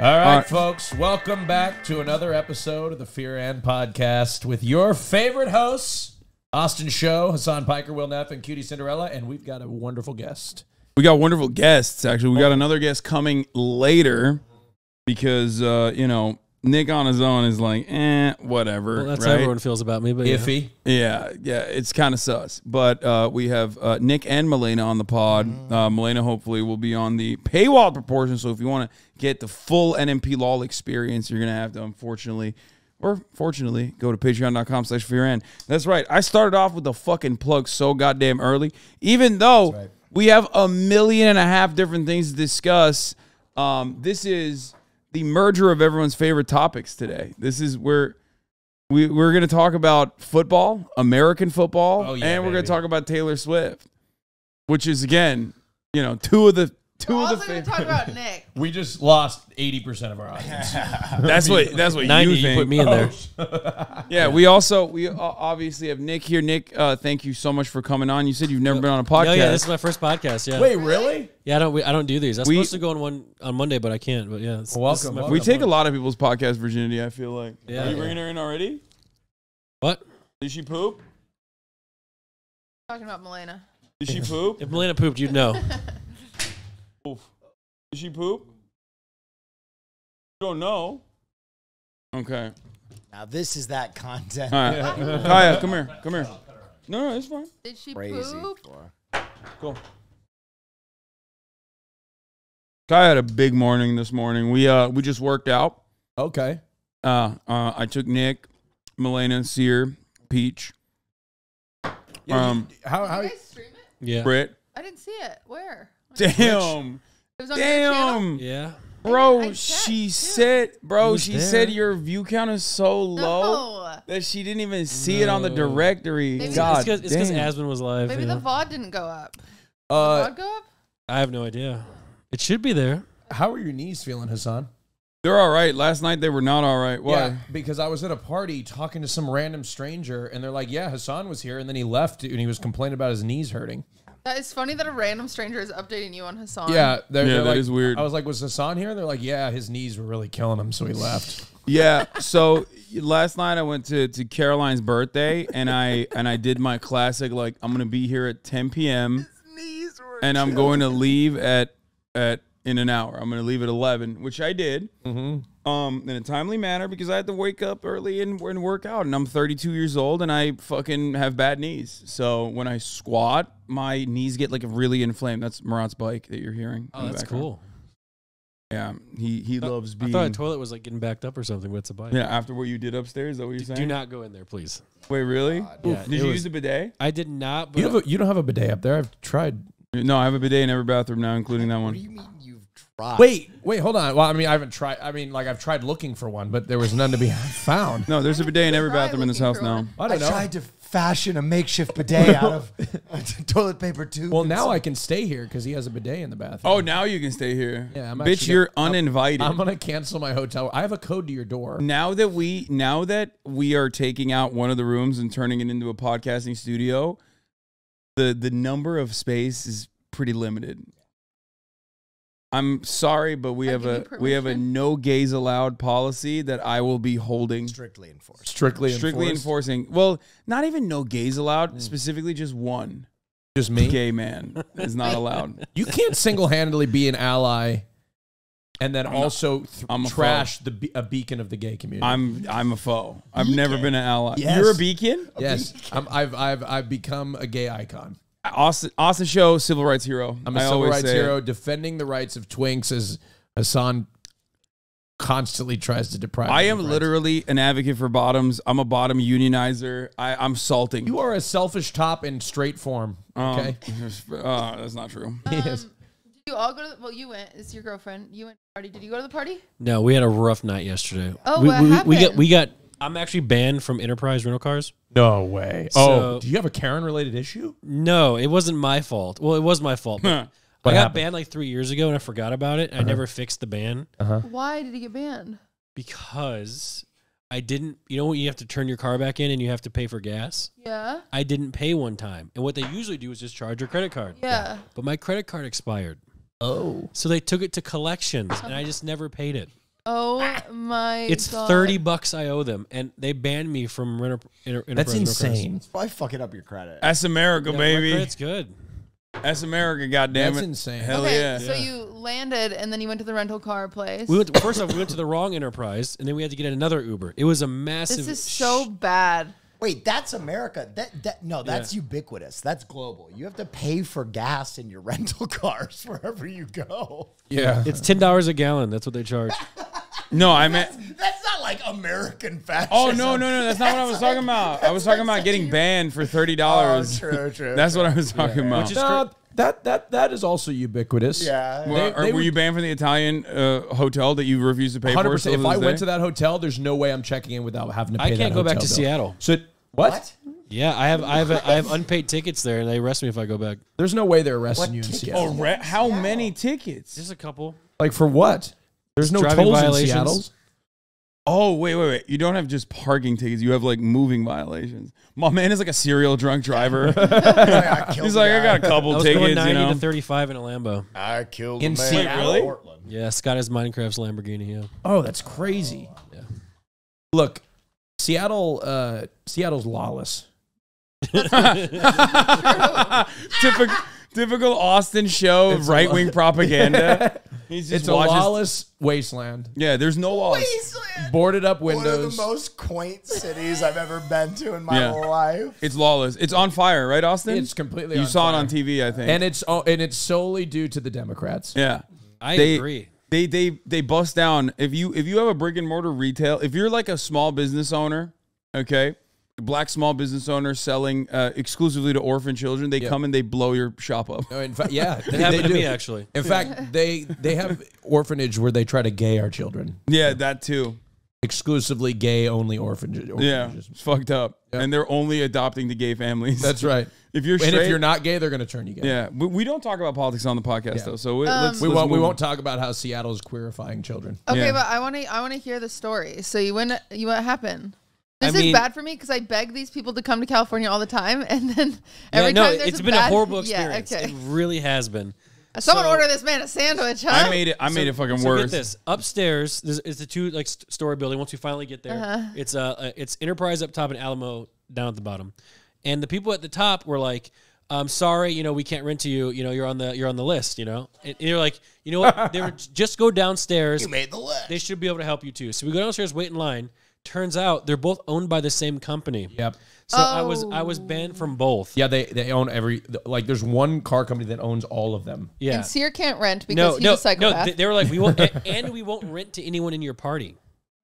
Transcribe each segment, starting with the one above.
All right, All right. folks, welcome back to another episode of the Fear and Podcast with your favorite hosts, Austin Show, Hasan Piker, Will Neff, and QTCinderella, and we've got a wonderful guest. We got wonderful guests. Actually, we got another guest coming later because uh, you know Nick on his own is like, eh, whatever. Well, that's right? how everyone feels about me, but. Iffy. Yeah, yeah, it's kind of sus. But uh, we have uh, Nick and Malena on the pod. Uh, Malena hopefully will be on the paywall proportion. So if you want to get the full NMP LOL experience, you're gonna have to unfortunately. Or fortunately, go to patreon.com slash fearand. That's right. I started off with the fucking plug so goddamn early. Even though we have a million and a half different things to discuss. Um, this is the merger of everyone's favorite topics today. This is where we, we're going to talk about football, American football, Oh, yeah, and we're going to talk about Taylor Swift, which is again, you know, two of the two We're of the. also going to talk about Nick. We just lost 80% of our audience. that's what that's what 90, you you, put me in there. yeah, we also we uh, obviously have Nick here. Nick, uh, thank you so much for coming on. You said you've never been on a podcast. Oh yeah, this is my first podcast. Yeah, Wait, really? yeah, I don't, we, I don't do these. I'm We- supposed to go on one on Monday, but I can't. But yeah, it's, Welcome, this is my welcome. we take a lot of people's podcast virginity. I feel like. Yeah. Are you Yeah. bringing her in already? What? Did she poop? Talking about Malena. Did she poop? If Malena pooped, you'd know. Oof. Did she poop? You don't know. Okay. Now this is that content. All right. Kaya, come here. Come here. No, no, it's fine. Did she Crazy. poop? for- Cool. Kaya had a big morning this morning. We uh we just worked out. Okay. Uh, uh I took Nick, Melena, Sear, Peach, um, How, how, Did you guys stream it? Yeah, Britt. I didn't see it. Where? Damn. It was on your? Damn. yeah. Bro, I checked, she too. said, bro, she there. said your view count is so low No. that she didn't even see it on the directory. Maybe God it's because damn. Was live. Maybe yeah. the VOD didn't go up. uh, VOD go up? I have no idea. It should be there. how are your knees feeling, Hasan? They're all right. Last night they were not all right. Why? Yeah, because I was at a party talking to some random stranger, and they're like, "Yeah, Hasan was here," and then he left, and he was complaining about his knees hurting. That is funny that a random stranger is updating you on Hasan. Yeah, they're, Yeah, they're that like, is weird. I was like, "Was Hasan here?" They're like, "Yeah, his knees were really killing him, so he left." Yeah. So last night I went to, to Caroline's birthday and I and I did my classic like I'm gonna be here at 10 p.m. Knees were and I'm going to leave at at in an hour. I'm gonna leave at 11, which I did. Mm-hmm. Um, in a timely manner because I had to wake up early and, and work out, and I'm 32 years old and I fucking have bad knees. So when I squat, my knees get like really inflamed. That's Marat's bike that you're hearing. Oh, that's background. cool. Yeah, he he loves being. I being. thought a toilet was like getting backed up or something, but it's a bike. yeah, after what you did upstairs, is that what you're saying? Do not go in there, please. Wait, really? Yeah, Did you was- use a bidet? I did not. But You have a, you don't have a bidet up there. I've tried. No, I have a bidet in every bathroom now, including that What do one. you mean you've? Wait, wait, hold on. Well, I mean, I haven't tried. I mean, like I've tried looking for one, but there was none to be found. No, there's a bidet in every bathroom in this house now. I I don't know. tried to fashion a makeshift bidet out of toilet paper tube. well, and now some- I can stay here because he has a bidet in the bathroom. Oh, now you can stay here. Yeah, I'm bitch, actually you're gonna- I'm- uninvited. I'm gonna cancel my hotel. I have a code to your door. now that we now that we are taking out one of the rooms and turning it into a podcasting studio, the the number of space is pretty limited. I'm sorry, but we I have a we have a no gays allowed policy that I will be holding strictly enforced. Strictly, strictly enforced. enforcing. Well, not even no gays allowed. Hmm. Specifically, just one Just me. gay man is not allowed. You can't single-handedly be an ally and then also th- I'm a trash the be- a beacon of the gay community. I'm I'm a foe. I've never been an ally. Yes. You're a beacon. yes, I'm, I've I've I've become a gay icon. Austin Austin Show, civil rights hero. I'm a I civil rights say it. hero defending the rights of twinks as Hasan constantly tries to deprive. I am of rights. literally an advocate for bottoms. I'm a bottom unionizer. I, I'm salting. You are a selfish top in straight form. Um, Okay. uh, that's not true. yes. Um, did you all go to the, well, you went. It's your girlfriend. You went to the party. Did you go to the party? No, we had a rough night yesterday. Oh, we, what we, we got we got. I'm actually banned from Enterprise rental cars. No way. Oh, so- oh, do you have a Karen related issue? No, it wasn't my fault. Well, it was my fault. but What I got happened? banned like three years ago and I forgot about it. I uh-huh. never fixed the ban uh-huh. Why did he get banned? because I didn't. You know when you have to turn your car back in and you have to pay for gas. Yeah. I didn't pay one time, and what they usually do is just charge your credit card. Yeah. But my credit card expired, Oh. so they took it to collections, and I just never paid it. Oh ah. my! It's God. thirty bucks I owe them, and they banned me from Renter, Inter, That's Enterprise Rental Cars. insane. Probably fucking up your credit. That's America, Yeah, baby. It's good. That's America, goddamn That's it. insane. Hell okay, yeah. so you landed and then you went to the rental car place. We went to, first off, we went to the wrong Enterprise, and then we had to get another Uber. It was a massive. this is so bad. Wait, that's America. That that no, that's ubiquitous. That's global. You have to pay for gas in your rental cars wherever you go. Yeah. It's ten dollars a gallon. That's what they charge. No, I meant. That's not like American fashion. Oh no, no, no! That's not what I was talking about. I was talking about getting banned for thirty dollars. true, true. That's what I was talking about. Which is No, that that that is also ubiquitous. yeah. Well, they- or they were would- you banned from the Italian uh, hotel that you refused to pay Hundred for? percent. still If I this went day? to that hotel, there's no way I'm checking in without having to pay. I can't that go back to bill. Seattle. So what? What? Yeah, I have I have I have unpaid tickets there, and they arrest me if I go back. There's no way they're arresting What you in tickets? Seattle. Oh, re- how many tickets? Just a couple. Like for what? There's no Driving tolls in violations. Seattle. Oh, wait, wait, wait! You don't have just parking tickets. You have like moving violations. My man is like a serial drunk driver. I He's like, I got a couple I was going tickets. ninety You know, to thirty-five in a Lambo. I killed In the man Seattle? in Portland. Yeah, Scott has Minecraft's Lamborghini. Yeah. Oh, that's crazy. Yeah. Look, Seattle. Uh, Seattle's lawless. typical, typical Austin show of right wing propaganda. He's just It's a watches- lawless wasteland. Yeah, there's no laws. Wasteland. Boarded up One of windows. the most quaint cities I've ever been to in my Yeah. whole life. It's lawless. It's on fire, right, Austin? It's completely. you on saw fire. it on TV, I think. and it's oh, and it's solely due to the Democrats. yeah, I They- agree. They they they bust down. If you if you have a brick and mortar retail, if you're like a small business owner, okay, a black small business owner selling uh, exclusively to orphan children, they come and they blow your shop up. No, in fact, yeah, they, happened to do. me actually. In fact, they they have orphanage where they try to gay our children. Yeah, that too. Exclusively gay only orphanage. Yeah, orphanages. it's fucked up. And they're only adopting the gay families. That's right. If you're straight, and if you're not gay, they're going to turn you gay. yeah, we, we don't talk about politics on the podcast Yeah. though. So we, Um, let's, We let's won't. We move won't talk about how Seattle is queerifying children. Okay, Yeah. but I want to. I want to hear the story. So you went. You what happened? I This mean- is bad for me because I beg these people to come to California all the time, and then Yeah, every no, time there's it's a been bad, a horrible Yeah, experience. okay. It really has been. Someone So- order this man a sandwich, huh? I made it. I made it fucking so worse. Get this. Upstairs, there's, it's a two like story building. Once we finally get there, Uh-huh. it's uh, uh, it's Enterprise up top and Alamo down at the bottom. And the people at the top were like, "I'm sorry, you know, we can't rent to you. You know, you're on the you're on the list. You know." And you're like, "You know what? they were just go downstairs. You made the list. They should be able to help you too." So we go downstairs, wait in line. Turns out they're both owned by the same company. Yep. So I was I was oh. banned from both. Yeah, they they own every like. There's one car company that owns all of them. Yeah. And Sear can't rent because no, he's no, a psychopath. no. They, they were like, we won't, and we won't rent to anyone in your party.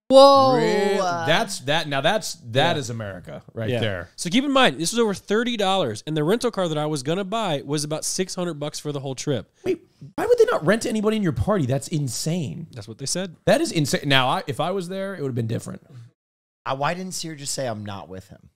Whoa. Really? That's that. Now that's that is Yeah. America right Yeah. there. So keep in mind, this was over thirty dollars, and the rental car that I was gonna buy was about six hundred bucks for the whole trip. Wait, why would they not rent to anybody in your party? That's insane. That's what they said. That is insane. Now, I, if I was there, it would have been different. Uh, why didn't Sear just say I'm not with him?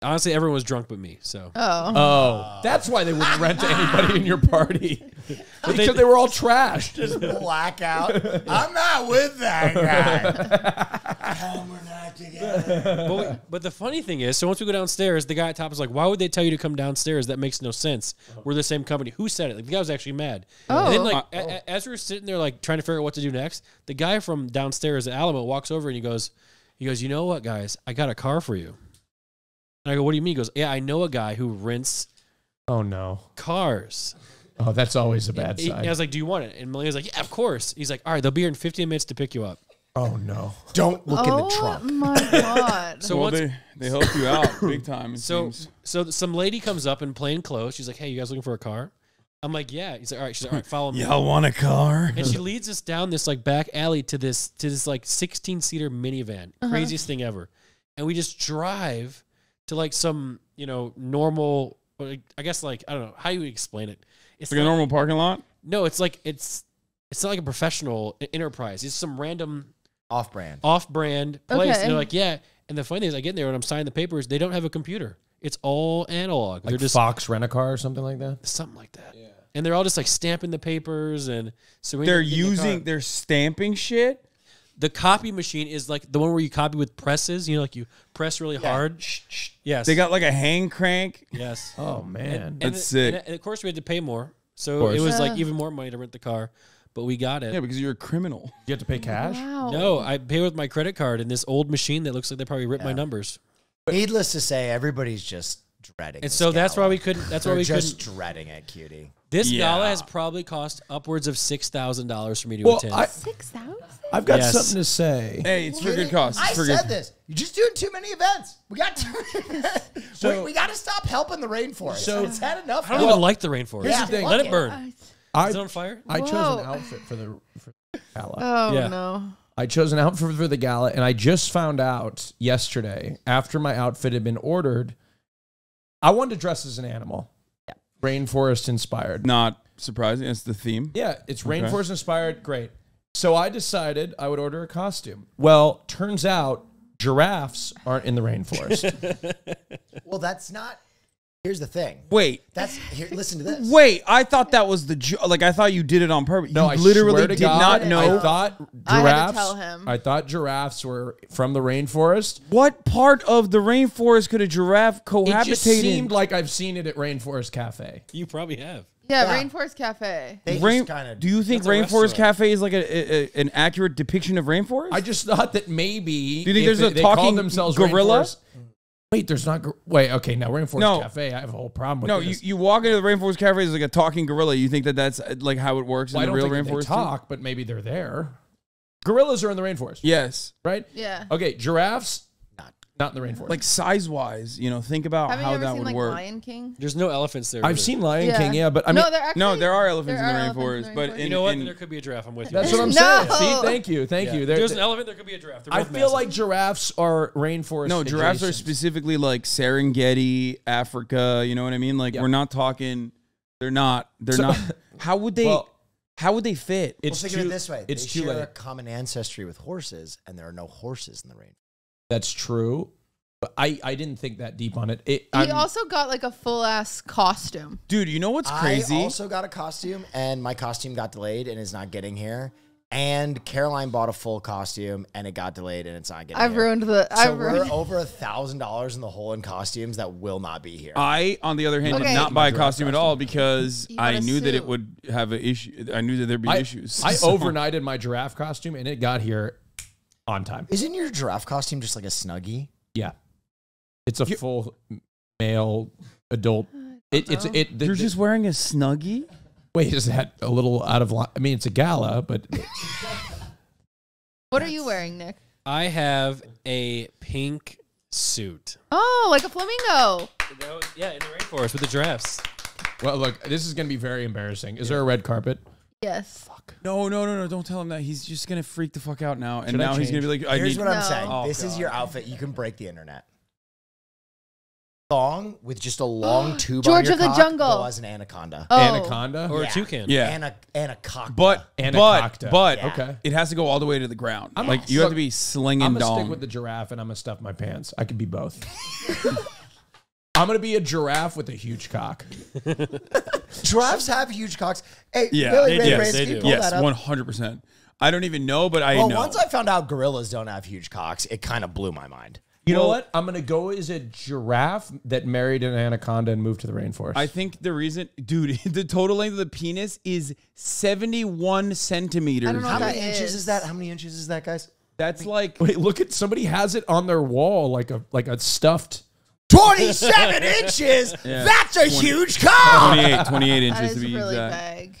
Honestly, everyone was drunk but me. So oh. oh. Oh, that's why they wouldn't rent to anybody in your party because they- they, were all trashed. Just blackout. I'm not with that guy. Hell, we're not together. but, we- but the funny thing is, so once we go downstairs, the guy at top is like, "Why would they tell you to come downstairs? That makes no sense. We're the same company. Who said it?" Like the guy was actually mad. And then Oh. like a- a- as we were sitting there like trying to figure out what to do next, the guy from downstairs at Alamo walks over and he goes, "He goes, you know what, guys? I got a car for you." And I go, "What do you mean?" He goes, "Yeah, I know a guy who rents Oh no. cars." Oh, that's always a bad He- sign. I was like, "Do you want it?" And Malia's like, "Yeah, of course." He's like, "All right, they'll be here in 15 minutes to pick you up." oh no. Don't look in the trunk. Oh trunk. my god. So well, once, they they help you out big time. It so seems. so some lady comes up in plain clothes. She's like, "Hey, you guys looking for a car?" I'm like, "Yeah." He's like, "All right." She's like, "All right, follow me." Y'all want a car? And she leads us down this like back alley to this to this like 16 seater minivan, uh-huh. craziest thing ever. And we just drive to like some you know normal. I guess like I don't know how you would explain it. It's Like a normal parking lot? no, it's like it's it's not like a professional enterprise. It's some random Off brand. off-brand place. Okay. And they're like, yeah. And the funny thing is, I get in there and I'm signing the papers. They don't have a computer. It's all analog. Like they're just Fox rent a car or something like that. something like that. Yeah. And they're all just like stamping the papers and so They're end up getting a using, car. they're stamping shit. The copy machine is like the one where you copy with presses. You know, like you press really hard. Yes. They got like a hand crank. yes. Oh man. And That's the- sick. And, and of course, we had to pay more, so course. it was like even more money to rent the car. but we got it. Yeah, because you're a criminal. You have to pay cash. Wow. No, I pay with my credit card in this old machine that looks like they probably ripped my numbers. Needless to say, everybody's just dreading. And this so that's why gala. we couldn't. That's why They're we just couldn't. dreading it, cutie. This Yeah. gala has probably cost upwards of six thousand dollars for me to Well, attend. I, Six thousand. I've got Yes. something to say. Hey, it's for good cause. It's I for said good. this. You're just doing too many events. We got too. So- we, we got to stop helping the rainforest. So- it's had enough. I don't now. even like the rainforest. Here's the thing. Let it burn. I, Is it on fire? I chose an outfit for the for the gala. Oh Yeah. no. I chose an outfit for the gala, and I just found out yesterday after my outfit had been ordered. I wanted to dress as an animal, rainforest inspired. Not surprising. It's the theme. Yeah, it's Okay. rainforest inspired. Great. So I decided I would order a costume. Well, turns out giraffes aren't in the rainforest. Well, that's not. Here's the thing. Wait, That's here. Listen to this. wait. I thought that was the jo- like. I thought you did it on purpose. no, you I literally swear to did God, not know I thought I had to giraffes. tell him. I thought giraffes were from the rainforest. what part of the rainforest could a giraffe It cohabitate just in. seemed like I've seen it at Rainforest Cafe. You probably have. Yeah, Yeah. Rainforest Cafe. They Rain- just kind of. do you think That's a Rainforest restaurant. Cafe is like a, a, a- an accurate depiction of rainforest? I just thought that maybe. Do you think if there's a they, they called talking themselves gorilla? Rainforest- Wait, there's not. Wait, okay, now Rainforest No. Cafe. I have a whole problem with no, you, this. you walk into the Rainforest Cafe it's like a talking gorilla. You think that that's uh, like how it works Well, I in don't the real think rainforest? they too? talk, but maybe they're there. Gorillas are in the rainforest, Yes, right? Yeah. Okay, giraffes Not. not in the rainforest. like size wise, you know, think about Have you how ever that seen would like work. Lion King? There's no elephants there. I've either. seen Lion King, yeah, but I mean, no, there actually, No, there are elephants there in the are elephants rainforest, in but rainforest. in- You know what? in- there could be a giraffe. I'm with you. that's what I'm No. saying. See, thank you, thank Yeah. you. There- there's an elephant. There could be a giraffe. They're I both feel massive. like giraffes are rainforest. No, giraffes are adjacent. specifically like Serengeti, Africa. You know what I mean? Like Yeah. we're not talking. They're not. They're So- not. How would they? Well, how would they fit? Well, It's think too, of it this way: It's they too share a late. common ancestry with horses, and there are no horses in the rain. That's true. But I, I didn't think that deep on it. it He I'm- also got like a full ass costume. Dude, you know what's crazy? I also got a costume, and my costume got delayed and is not getting here. And Caroline bought a full costume, and it got delayed, and it's not getting. I've here. ruined the. So I've we're ruined. over a thousand dollars in the hole in costumes that will not be here. I, on the other hand, Okay. did not buy a Giraffe costume at all because I got I a knew that it would have an issue. I knew that there'd be I, issues. I So- overnighted my giraffe costume and it got here on time. Isn't your giraffe costume just like a snuggie? Yeah, it's a full male adult. Uh, it, it's know. it. The, You're the- just wearing a snuggie. wait. Is that a little out of line? I mean, it's a gala, but What are you wearing, Nick? I have a pink suit. Oh, like a flamingo. Yeah, in the rainforest with the giraffes. well, look, this is going to be very embarrassing. Is there a red carpet? Yes. No, no, no, no! Don't tell him that. He's just gonna freak the fuck out now, and Should I now he's gonna be like, "I Here's need." what I'm No. saying. Oh, this is God. your outfit. You can break the internet. Thong with just a long tube George on your of the cock, Jungle. though, as an anaconda. Oh. Anaconda Or Yeah. a toucan. yeah, And a and a cock. but And a but cocktail. but Yeah. Okay. it has to go all the way to the ground. I'm- like you have to be slinging I'm gonna dong. stick with the giraffe, and I'm gonna stuff my pants. I could be both. I'm gonna be a giraffe with a huge cock. Giraffes have huge cocks. Hey, yeah, Billy they Ray do, Bransky, they do. pull yes, up. one hundred percent. I don't even know, but I Well, know. once I found out gorillas don't have huge cocks, it kind of blew my mind. You know what? I'm gonna go as a giraffe that married an anaconda and moved to the rainforest. I think the reason, dude, the total length of the penis is seventy-one centimeters. I don't know How what many that inches is. is that? How many inches is that, guys? That's like Wait, look at somebody has it on their wall like a like a stuffed. 27 inches? Yeah. That's a huge cock! 28, 28 inches is to be really exact. big.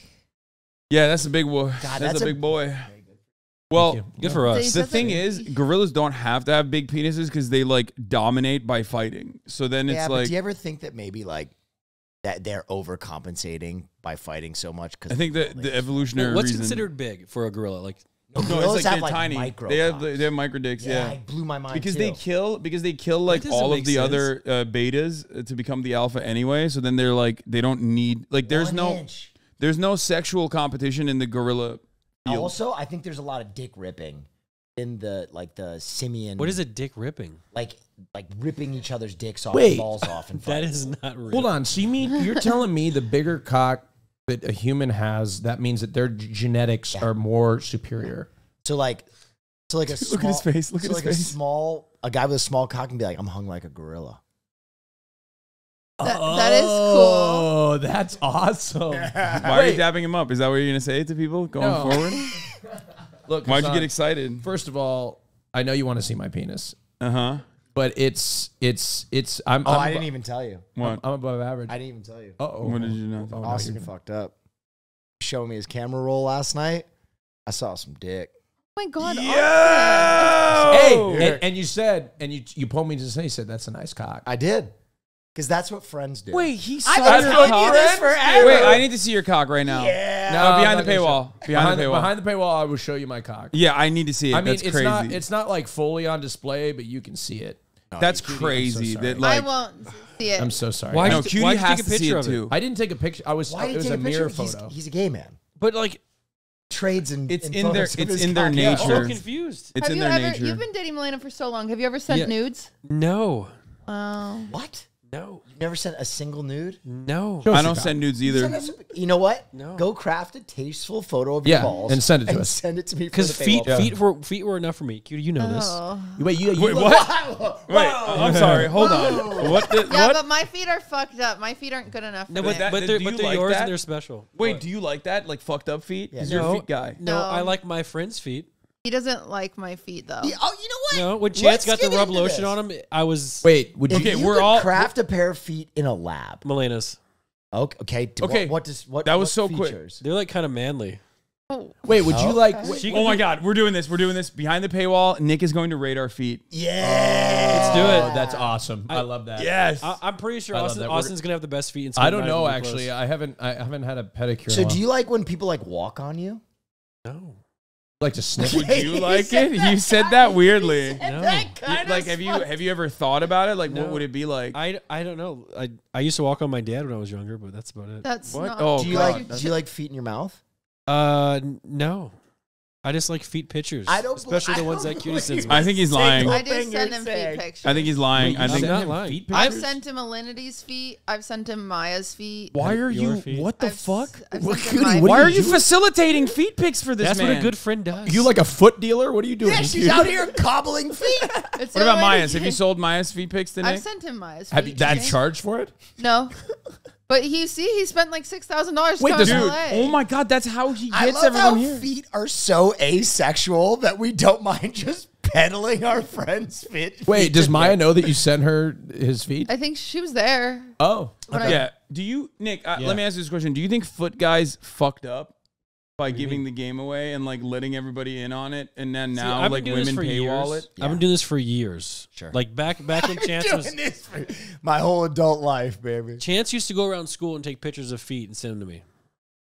Yeah, that's a big boy. God, that's, that's a a- big boy. Well, you. Good for us. the thing is, gorillas don't have to have big penises because they like dominate by fighting. So then it's yeah, but like do you ever think that maybe like that they're overcompensating by fighting so much? Cause I think that the evolutionary What's reason. considered big for a gorilla? Like no, gorillas it's like have they're like tiny. micro they have cocks. they have micro dicks. yeah, Yeah. it blew my mind because too. they kill because they kill like all of the sense. other uh, betas to become the alpha anyway. So then they're like they don't need like there's One no inch. there's no sexual competition in the gorilla field. Also, I think there's a lot of dick ripping in the like the simian. what is a dick ripping? like like ripping each other's dicks off, Wait. balls off, and That fighting. is not real. Hold on. So you mean you're telling me the bigger cock that a human has, that means that their g- genetics are more superior? So like, so like a Look at his face, look so at his like face. a small a guy with a small cock can be like, I'm hung like a gorilla. That, that is cool. Oh, that's awesome. Why are you dabbing him up? Is that what you're gonna say to people going No. forward? Look, Why'd you get excited? First of all, I know you want to see my penis, Uh huh. But it's it's it's. I'm. Oh, I'm I didn't abo- even tell you. What? I'm above average. I didn't even tell you. oh, What did you know? Oh, Austin you're- fucked up. Showing me his camera roll last night. I saw some dick. Oh my God. Yeah! Hey, Oh! and, and you said, and you you pulled me to say, you said that's a nice cock. I did. Because that's what friends do. Wait, he saw I've your been you cock. this forever. Wait, I need to see your cock right now. Yeah. No, Uh, behind the paywall. show- Behind the paywall. Behind the paywall, I will show you my cock. Yeah, I need to see it. I mean, That's it's crazy. not it's not like fully on display, but you can see it. That's Cutie, I'm so crazy. sorry. that I like won't see it. I'm so sorry. Why I, no, Why'd cutie why'd has take a to see picture it of it? too. I didn't take a picture. I was. Why it did was you a take a picture? mirror photo. he's a gay man. But like, Trades and It's and in their- it's in their cock. I'm nature. so confused. It's Have in you their ever? nature. You've been dating Malena for so long. Have you ever sent Yeah. nudes? No, Wow. What? No, You never sent a single nude? no. Show I don't cock. send nudes either. Send us- You know what? No. Go craft a tasteful photo of Yeah, your balls and send it to us. Send it to me for Because the feet, paywall. feet were feet were enough for me. Cutie, you know this. Oh. Wait, you, you Wait, what? Wait, I'm sorry. Hold on. What? The, Yeah, what? but my feet are fucked up. My feet aren't good enough. No, for but, me. that- but do they're, you but they're like yours that? and they're special. Wait, do you like that? Like fucked up feet? Yeah. Because you're a feet guy. No, No. I like my friend's feet. He doesn't like my feet though. Yeah, oh, you know what? No, when Let's Chance got the get rub into lotion this. on him, I was wait, would you? If Okay, you we're could all- craft a pair of feet in a lab. Malena's. Okay, okay. d- Okay, What, what does what? that was what so quick. features? They're like kind of manly. Oh. wait, would you like? okay. wait- She Oh my God, we're doing this. We're doing this behind the paywall. Nick is going to rate our feet. Yeah. Let's do it. Oh, that's awesome. I, love that. Yes. I, I'm pretty sure I love Austin, that. We're- Austin's gonna have the best feet. In I don't know actually. close. I haven't. I haven't had a pedicure. So in a do while. you like when people like walk on you? No. Like to sniff? Would you like it? You said that weirdly. No. You- like, have you have you ever thought about it? Like, what No. would it be like? I, I don't know. I I used to walk on my dad when I was younger, but that's about it. That's What? not. Oh, do you God. like do you like feet in your mouth? Uh, n- no. I just like feet pictures. I don't bel- especially I the ones don't that cutie sends me. I think he's lying. I do thing send you're him saying. feet pictures. I think he's lying. Wait, I you think. sent not him lying. feet I've pictures? sent him Alinity's feet. I've sent him Maya's feet. Why are Your you? feet. What the I've s- fuck? I've What sent him cutie, my what Why are you you facilitating feet pics for this That's man? what a good friend does. You like a foot dealer? What are you doing? Yeah, she's out here cobbling feet. It's What about the Maya's? Have you sold Maya's feet pics to I've Nick? sent him Maya's Have you that Jane. charged for it? No. But he see he spent like six thousand dollars Wait, to does- Dude, LA. oh my god, that's how he I gets love everyone how here. feet are so asexual that we don't mind just peddling our friends' feet. Wait, feet does Maya know that you sent her his feet? I think she was there. Oh, When I- Yeah. Do you, Nick? Uh, Yeah. Let me ask you this question: Do you think foot guys fucked up by giving mean? the game away and like letting everybody in on it, and then now I've like women for paywall years. it? I've been doing this for years. Sure. Like back back when Chance was for my whole adult life, baby. Chance used to go around school and take pictures of feet and send them to me.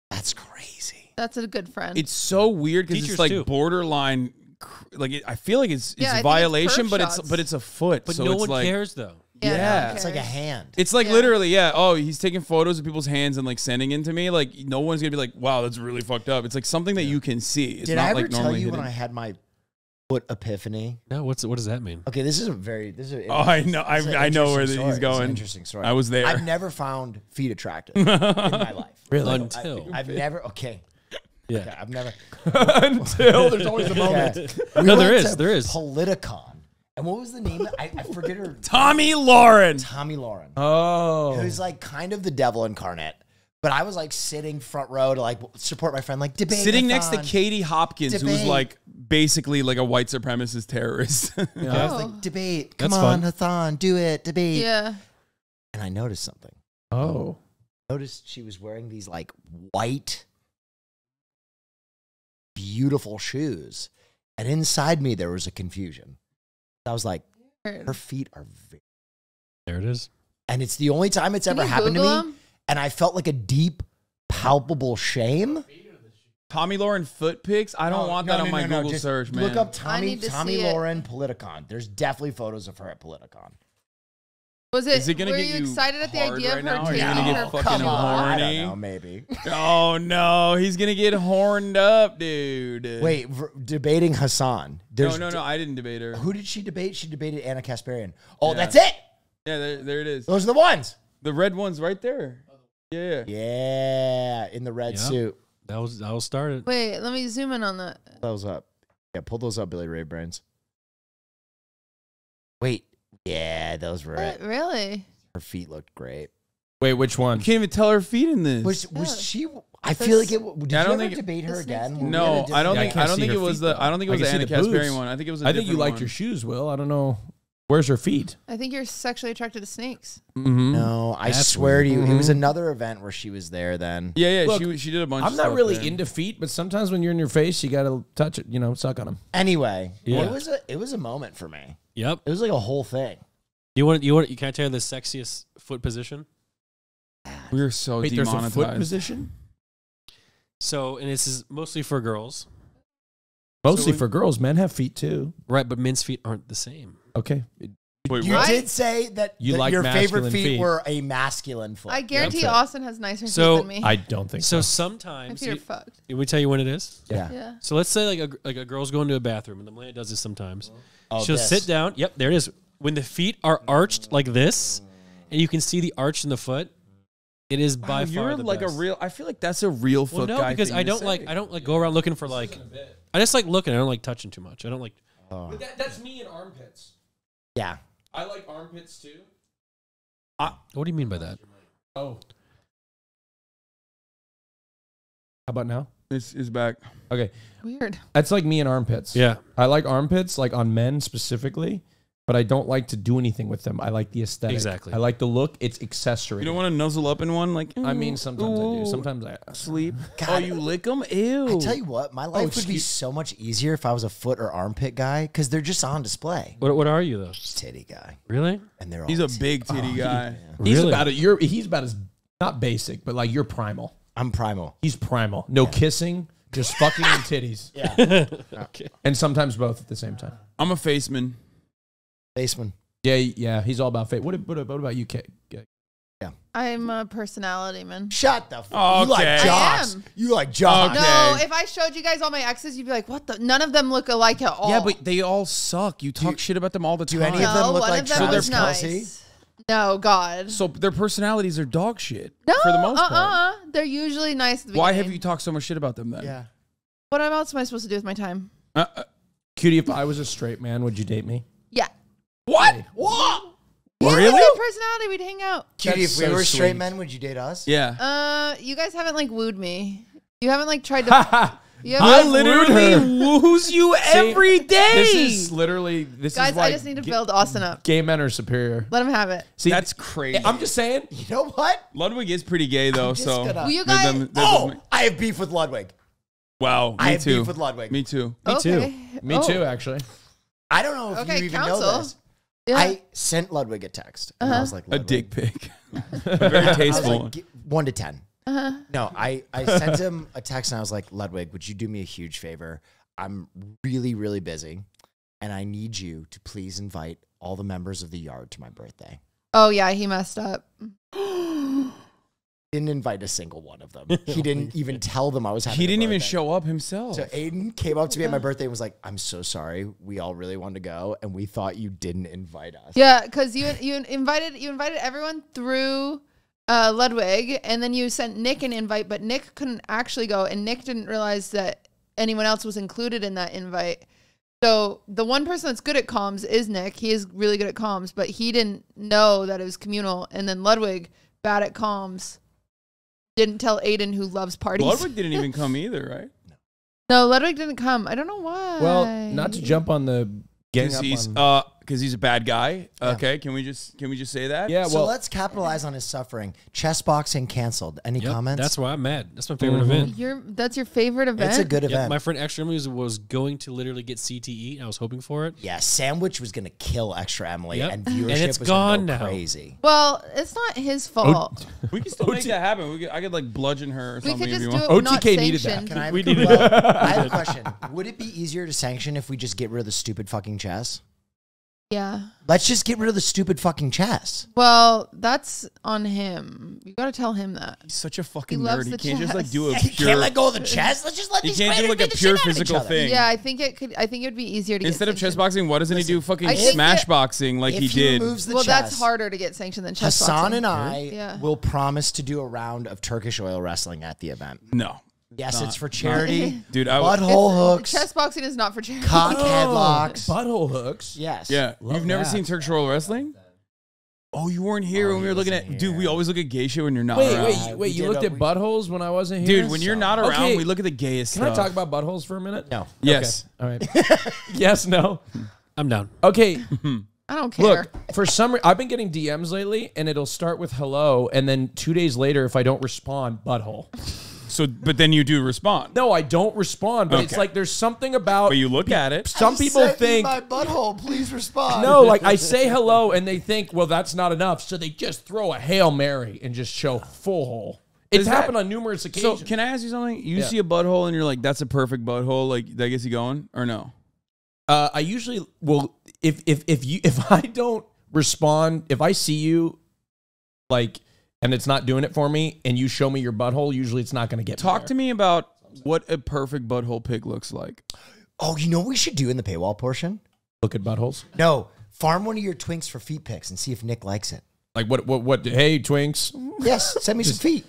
That's crazy. That's a good friend. It's so weird because it's like too. borderline. Like it, I feel like it's it's Yeah, I a think it's violation, curve but it's but it's a foot. But so no it's one like, cares though. Yeah, yeah. one It's like a hand. It's like Yeah. literally, yeah. Oh, he's taking photos of people's hands and like sending it to me. Like no one's gonna be like, "Wow, that's really fucked up." It's like something that you can see. It's Did not I ever like tell you hidden. when I had my foot epiphany? No, what's what does that mean? Okay, this is a very this is. A, Oh, I know. I, this is an I know where interesting he's story. It's an going. interesting story. I was there. I've never found feet attractive in my life. really? Until I've never. Okay. yeah. Okay, I've never. Until there's always a moment. Okay. We No, there went is, to there is. Politicon. And what was the name? I, I forget her. Tomi Lahren. Tomi Lahren. Oh, Who's like kind of the devil incarnate. But I was like sitting front row to like support my friend, like debate. Sitting next to Katie Hopkins, who's Debate. like basically like a white supremacist terrorist. Yeah. I was like, debate. Come That's on, fun. Hathan, do it. Debate. Yeah. And I noticed something. oh, I noticed she was wearing these like white, beautiful shoes. And inside me, there was a confusion. I was like, her feet are very. There it is. And it's the only time it's Can ever happened Google to me. him? And I felt like a deep, palpable shame. Tomi Lahren foot pics. I don't No, want no, that no, on my no, no, Google just search, man. Look up Tommy Tommy see it. Lauren Politicon. There's definitely photos of her at Politicon. Was it? Is it gonna were get you you excited at the hard idea right of now? her Are you gonna get her fucking come feet on. off? I don't horny? know, maybe. oh no, he's gonna get horned up, dude. Wait, v- debating Hasan. no, There's no, no. I didn't debate her. Who did she debate? She debated Ana Kasparian. Oh, Yeah. that's it. Yeah, there, there it is. Those are the ones. The red one's right there. Yeah. Yeah, in the red Yeah. suit. That was that was started. Wait, let me zoom in on that. Those up. Yeah, pull those up, Billy Ray Brains. Wait. Yeah, those were it. Really? Her feet looked great. Wait, which one? You can't even tell her feet in this. Was was Yeah. she? I That's- feel like it. Did I you don't ever think it- debate her again? can- We no, had a I don't Yeah, I think. can't I don't see think her it was feet, the. though. I don't think it I was can the see Ana the boots. Kasparian one. I think it was. I I think you liked your shoes, Will. I don't know. Where's her feet? I think you're sexually attracted to snakes. Mm-hmm. No, I That's swear to you, it was another event where she was there. Then Yeah, yeah. Look, she she did a bunch. I'm of not stuff really there. into feet, but sometimes when you're in your face, you gotta touch it. You know, suck on them. anyway, Yeah. it was a it was a moment for me. Yep. It was like a whole thing. You want you want you can I tell you the sexiest foot position? We were so Wait, there's a foot demonetized. position. So and this is mostly for girls, Mostly we- for girls. Men have feet too. right? But men's feet aren't the same. Okay. Wait, You what? Did say that, You that like your favorite feet, feet. were a masculine foot. I guarantee That's it. Austin has nicer So, feet than me. I don't think So so. My sometimes feet are you, fucked. can we tell you when it is? yeah. Yeah. So let's say like a like a girl's going to a bathroom, and the man does this sometimes. Oh, She'll oh, this. sit down. Yep, there it is. When the feet are arched like this, and you can see the arch in the foot, it is by Wow, far you're the like best. a real. I feel like that's a real Well, foot no, guy. because thing I don't like. I don't like go around looking for like. I just like looking. I don't like touching too much. I don't like. Oh. that's me in armpits. Yeah. I like armpits too. Uh, what do you mean by that? Oh. How about now? It's, it's back. Okay. Weird. That's like me and armpits. Yeah. I like armpits, like on men specifically, but I don't like to do anything with them. I like the aesthetic. Exactly. I like the look. It's accessory. You don't want to nuzzle up in one, like. I mean, sometimes I do. Sometimes I. sleep. God. oh, you lick them? Ew. I tell you what, my life oh, would be excuse- so much easier if I was a foot or armpit guy because they're just on display. What What are you though? Titty guy, Really? and they're all He's a titty. big titty oh, guy. He's Really? about it. You're. He's about as not basic, but like you're primal. I'm primal. He's primal. No kissing, just fucking and titties, Yeah, Okay. and sometimes both at the same time. I'm a faceman. Baseman. Yeah, yeah. He's all about fate. What, what, what about you, Kate? Yeah. I'm a personality man. Shut the. F- You like Okay. I am. You like jocks. Okay. No, if I showed you guys all my exes, you'd be like, "What the? None of them look alike at all." Yeah, but they all suck. You talk shit about them all the time. do time. any of them look one like of them Travis was nice. Kelce? No, God. so their personalities are dog shit No, for the most uh-uh. part. They're usually nice. At the Why have you talked so much shit about them then? Yeah. What else am I supposed to do with my time? Uh, uh, Cutie, if I was a straight man, would you date me? Yeah. What? What? Yeah, Really? we personality. We'd hang out. Cutie, if we so were straight men, would you date us? Yeah. Uh, you guys haven't like wooed me. You haven't like tried to. You I haven't, literally woos you every day. This is literally this guys, is why I just need to build Austin up. Gay men are superior. Let him have it. See, That's crazy. I'm just saying. You know what? Ludwig is pretty gay though, just so gonna- Will you that guys? doesn't- that Oh, doesn't- I have beef with Ludwig. wow. Me I have too. beef with Ludwig. Me too. Me too. Me Oh. too, actually. I don't know if Okay, you even counsel. know this. Yeah. I sent Ludwig a text. And I uh-huh. was like, A Ludwig. dick pic. Very I was tasteful. like, "Gi- one to 10. Uh-huh. No, I, I sent him a text and I was like, Ludwig, would you do me a huge favor? I'm really, really busy. And I need you to please invite all the members of the yard to my birthday. oh yeah, he messed up. Didn't invite a single one of them. He didn't even tell them I was having he didn't even show up himself. So Aiden came up to me at my birthday and was like, I'm so sorry. We all really wanted to go and we thought you didn't invite us. Yeah, because you you invited you invited everyone through uh, Ludwig, and then you sent Nick an invite, but Nick couldn't actually go, and Nick didn't realize that anyone else was included in that invite. So the one person that's good at comms is Nick. He is really good at comms, but he didn't know that it was communal. And then Ludwig, bad at comms, didn't tell Aiden who loves parties. Ludwig didn't even come either, right? no, Ludwig didn't come. I don't know why. Well, not to jump on the gang up he's on. uh, because he's a bad guy. Yeah. Okay, can we just can we just say that? yeah, So well, let's capitalize on his suffering. Chess boxing canceled. Any Yep, comments? That's why I'm mad. That's my favorite Mhm. event. Your that's your favorite event. it's a good Yep, event. my friend Extra Emily was, was going to literally get CTE, and I was hoping for it. yeah, sandwich was gonna kill extra Emily, Yep. and And viewership it's was gone go now. crazy. well, it's not his fault. we can still make that happen. We could, I could like bludgeon her or we something could if just you do want. it not OTK needed that. Can I have, We a, did well, I have a question? Would it be easier to sanction if we just get rid of the stupid fucking chess? Yeah. Let's just get rid of the stupid fucking chess. Well, that's on him. You got to tell him that. He's such a fucking He loves nerd. He the can't just like chess. do a You pure. can't let go of the chess. Let's just let He these can't do like a the pure shit out of each physical thing. Yeah, I think it could. I think it would be easier to Instead get of chess sanctioned. boxing, why doesn't he do fucking I think smash that- boxing like if he did? removes the Well, chess, that's harder to get sanctioned than chess Hasan boxing. and I Yeah. will promise to do a round of Turkish oil wrestling at the event. no, Yes, Not- it's for charity. dude. I would. Butthole hooks, Chess boxing is not for charity. cock headlocks. butthole hooks. Yes. Yeah, Love you've never that. seen Turkish roll wrestling? Oh, you weren't here Oh, when we were looking wasn't at. Dude, we always look at gay shit when you're not Wait, around. wait, wait! we You did looked a- at we- buttholes when I wasn't here, Dude, when you're not Okay. around, we look at the gayest Can stuff. I talk about buttholes for a minute? No. Yes. All right. yes. No. I'm down. Okay. I don't care. Look, for some reason, I've been getting DMs lately, and it'll start with hello, and then two days later, if I don't respond, butthole. So, but then you do respond. No, I don't respond, but it's like there's something about But you look at it. some people think my butthole. Please respond. no, like I say hello, and they think, well, that's not enough, so they just throw a hail mary and just show full hole. It's Is that- happened on numerous So, occasions. can I ask you something? You Yeah. see a butthole and you're like, "That's a perfect butthole." Like that gets you going, or no? Uh, I usually will if if if you if I don't respond if I see you like and it's not doing it for me and you show me your butthole usually it's not going to get Talk to me about what a perfect butthole pic looks like. Oh, you know what we should do in the paywall portion? look at buttholes No, farm one of your twinks for feet pics and see if Nick likes it. like what what what hey twinks Yes, send me some feet.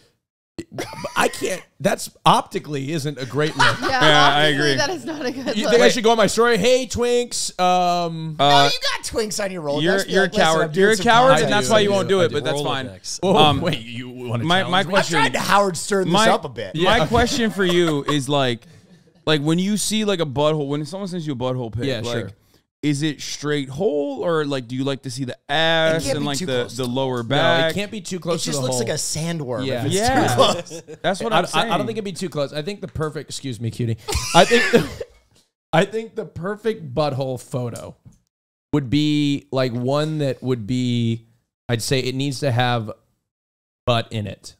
I can't that's optically isn't a great look yeah, Yeah, I agree. That is not a good you look. think I should go on my story hey twinks um oh, Uh, you got twinks on your roll. you're you're a coward. You're a coward, and that's why you won't do it. But that's fine. Rolodex. oh, um, wait you want to my- my I'm question- to Howard Stern this my, up a bit. My question for you is like, like when you see like a butthole, when someone sends you a butthole pic, Yeah, like, sure. Is it straight hole or like do you like to see the ass and like the close the to lower no, back? it can't be too It close to just the looks hole. like a sandworm. Yeah. If it's Yeah. too close. That's what I, I'm I- saying. I don't think it'd be too close. I think the perfect, excuse me, cutie. I think the, I think the perfect butthole photo would be like one that would be. I'd say it needs to have butt in it.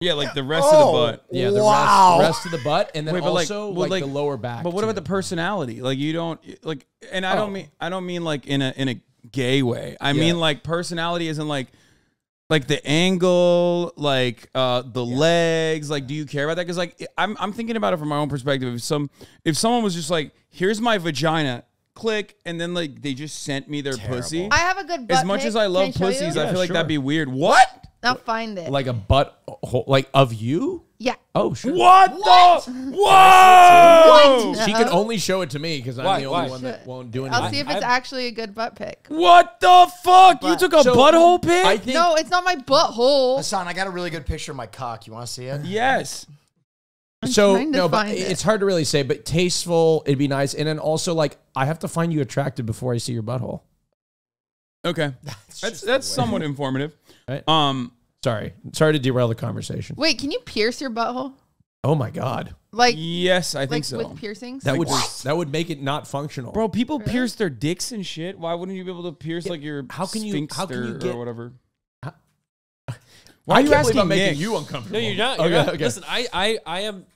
Yeah, like the rest Oh, of the butt. Yeah, the Wow. rest, rest of the butt, and then Wait, but, like- also well, like, like- the lower back. But what about too. the personality? Like you don't like, and I Oh. don't mean I don't mean like in a in a gay way. I Yeah. mean like personality isn't like like the angle, like uh the legs. Like, do you care about that? Because like I'm I'm thinking about it from my own perspective. If some if someone was just like, here's my vagina, click, and then like they just sent me their Terrible. pussy. I have a good butt As much pic. as I Can love show you? pussies, I Yeah, feel like sure. that'd be weird. What? Now find it. like a butt hole, like of you? yeah. Oh, sure. What, the? Whoa! She can uh-huh. only show it to me because I'm Why? the only Why? one that won't do anything. I'll see if it's actually a good butt pic. What the fuck? You took a So, butthole pic? I think No, it's not my butthole. Hasan, I got a really good picture of my cock. You want to see it? yes. so trying to no, but find it. it's hard to really say. But tasteful, it'd be nice. And then also, like, I have to find you attractive before I see your butthole. Okay. That's That's that's somewhat informative. Right. Um Sorry, sorry to derail the conversation. Wait, can you pierce your butthole? Oh my god, Like, yes, I think like so. with piercings? that would What? that would make it not functional, Bro, people Really? pierce their dicks and shit. Why wouldn't you be able to pierce like your how can you- how can you sphincter get- or whatever? How- Why I are you can't believe asking I'm making Nick? you uncomfortable. No, you're not. Okay, You're not. okay. Listen, I, I, I am,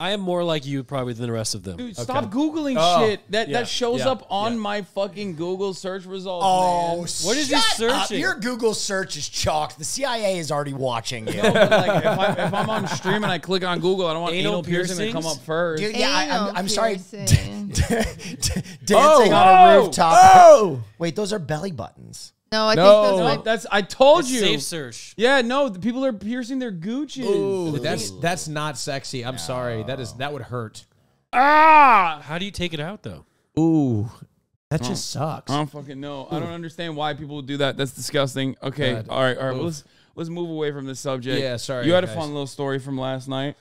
I am more like you probably than the rest of them. Dude, stop Okay. googling Oh, shit. That yeah, that shows yeah, up on yeah. my fucking Google search results. Oh, man. What is he shut up. searching? Your Google search is chalked. The CIA is already watching you. No, but like if, I, if I'm on stream and I click on Google, I don't want Anal anal, piercing to come piercings? up first. Dude, yeah, I, I'm, Anal I'm sorry. piercing. Dancing Oh, on oh, a rooftop. Oh, Wait, those are belly buttons. No, I No. think those No, might. that's I told It's you. safe search. Yeah, no, the people are piercing their gooches. Ooh, that's that's not sexy. I'm sorry. That is that would hurt. ah. How do you take it out though? Ooh, that just sucks. I don't fucking know. I don't understand why people would do that. That's disgusting. Okay, God. all right, all right. Well, let's let's move away from this subject. Yeah, sorry, You had a guys. fun little story from last night,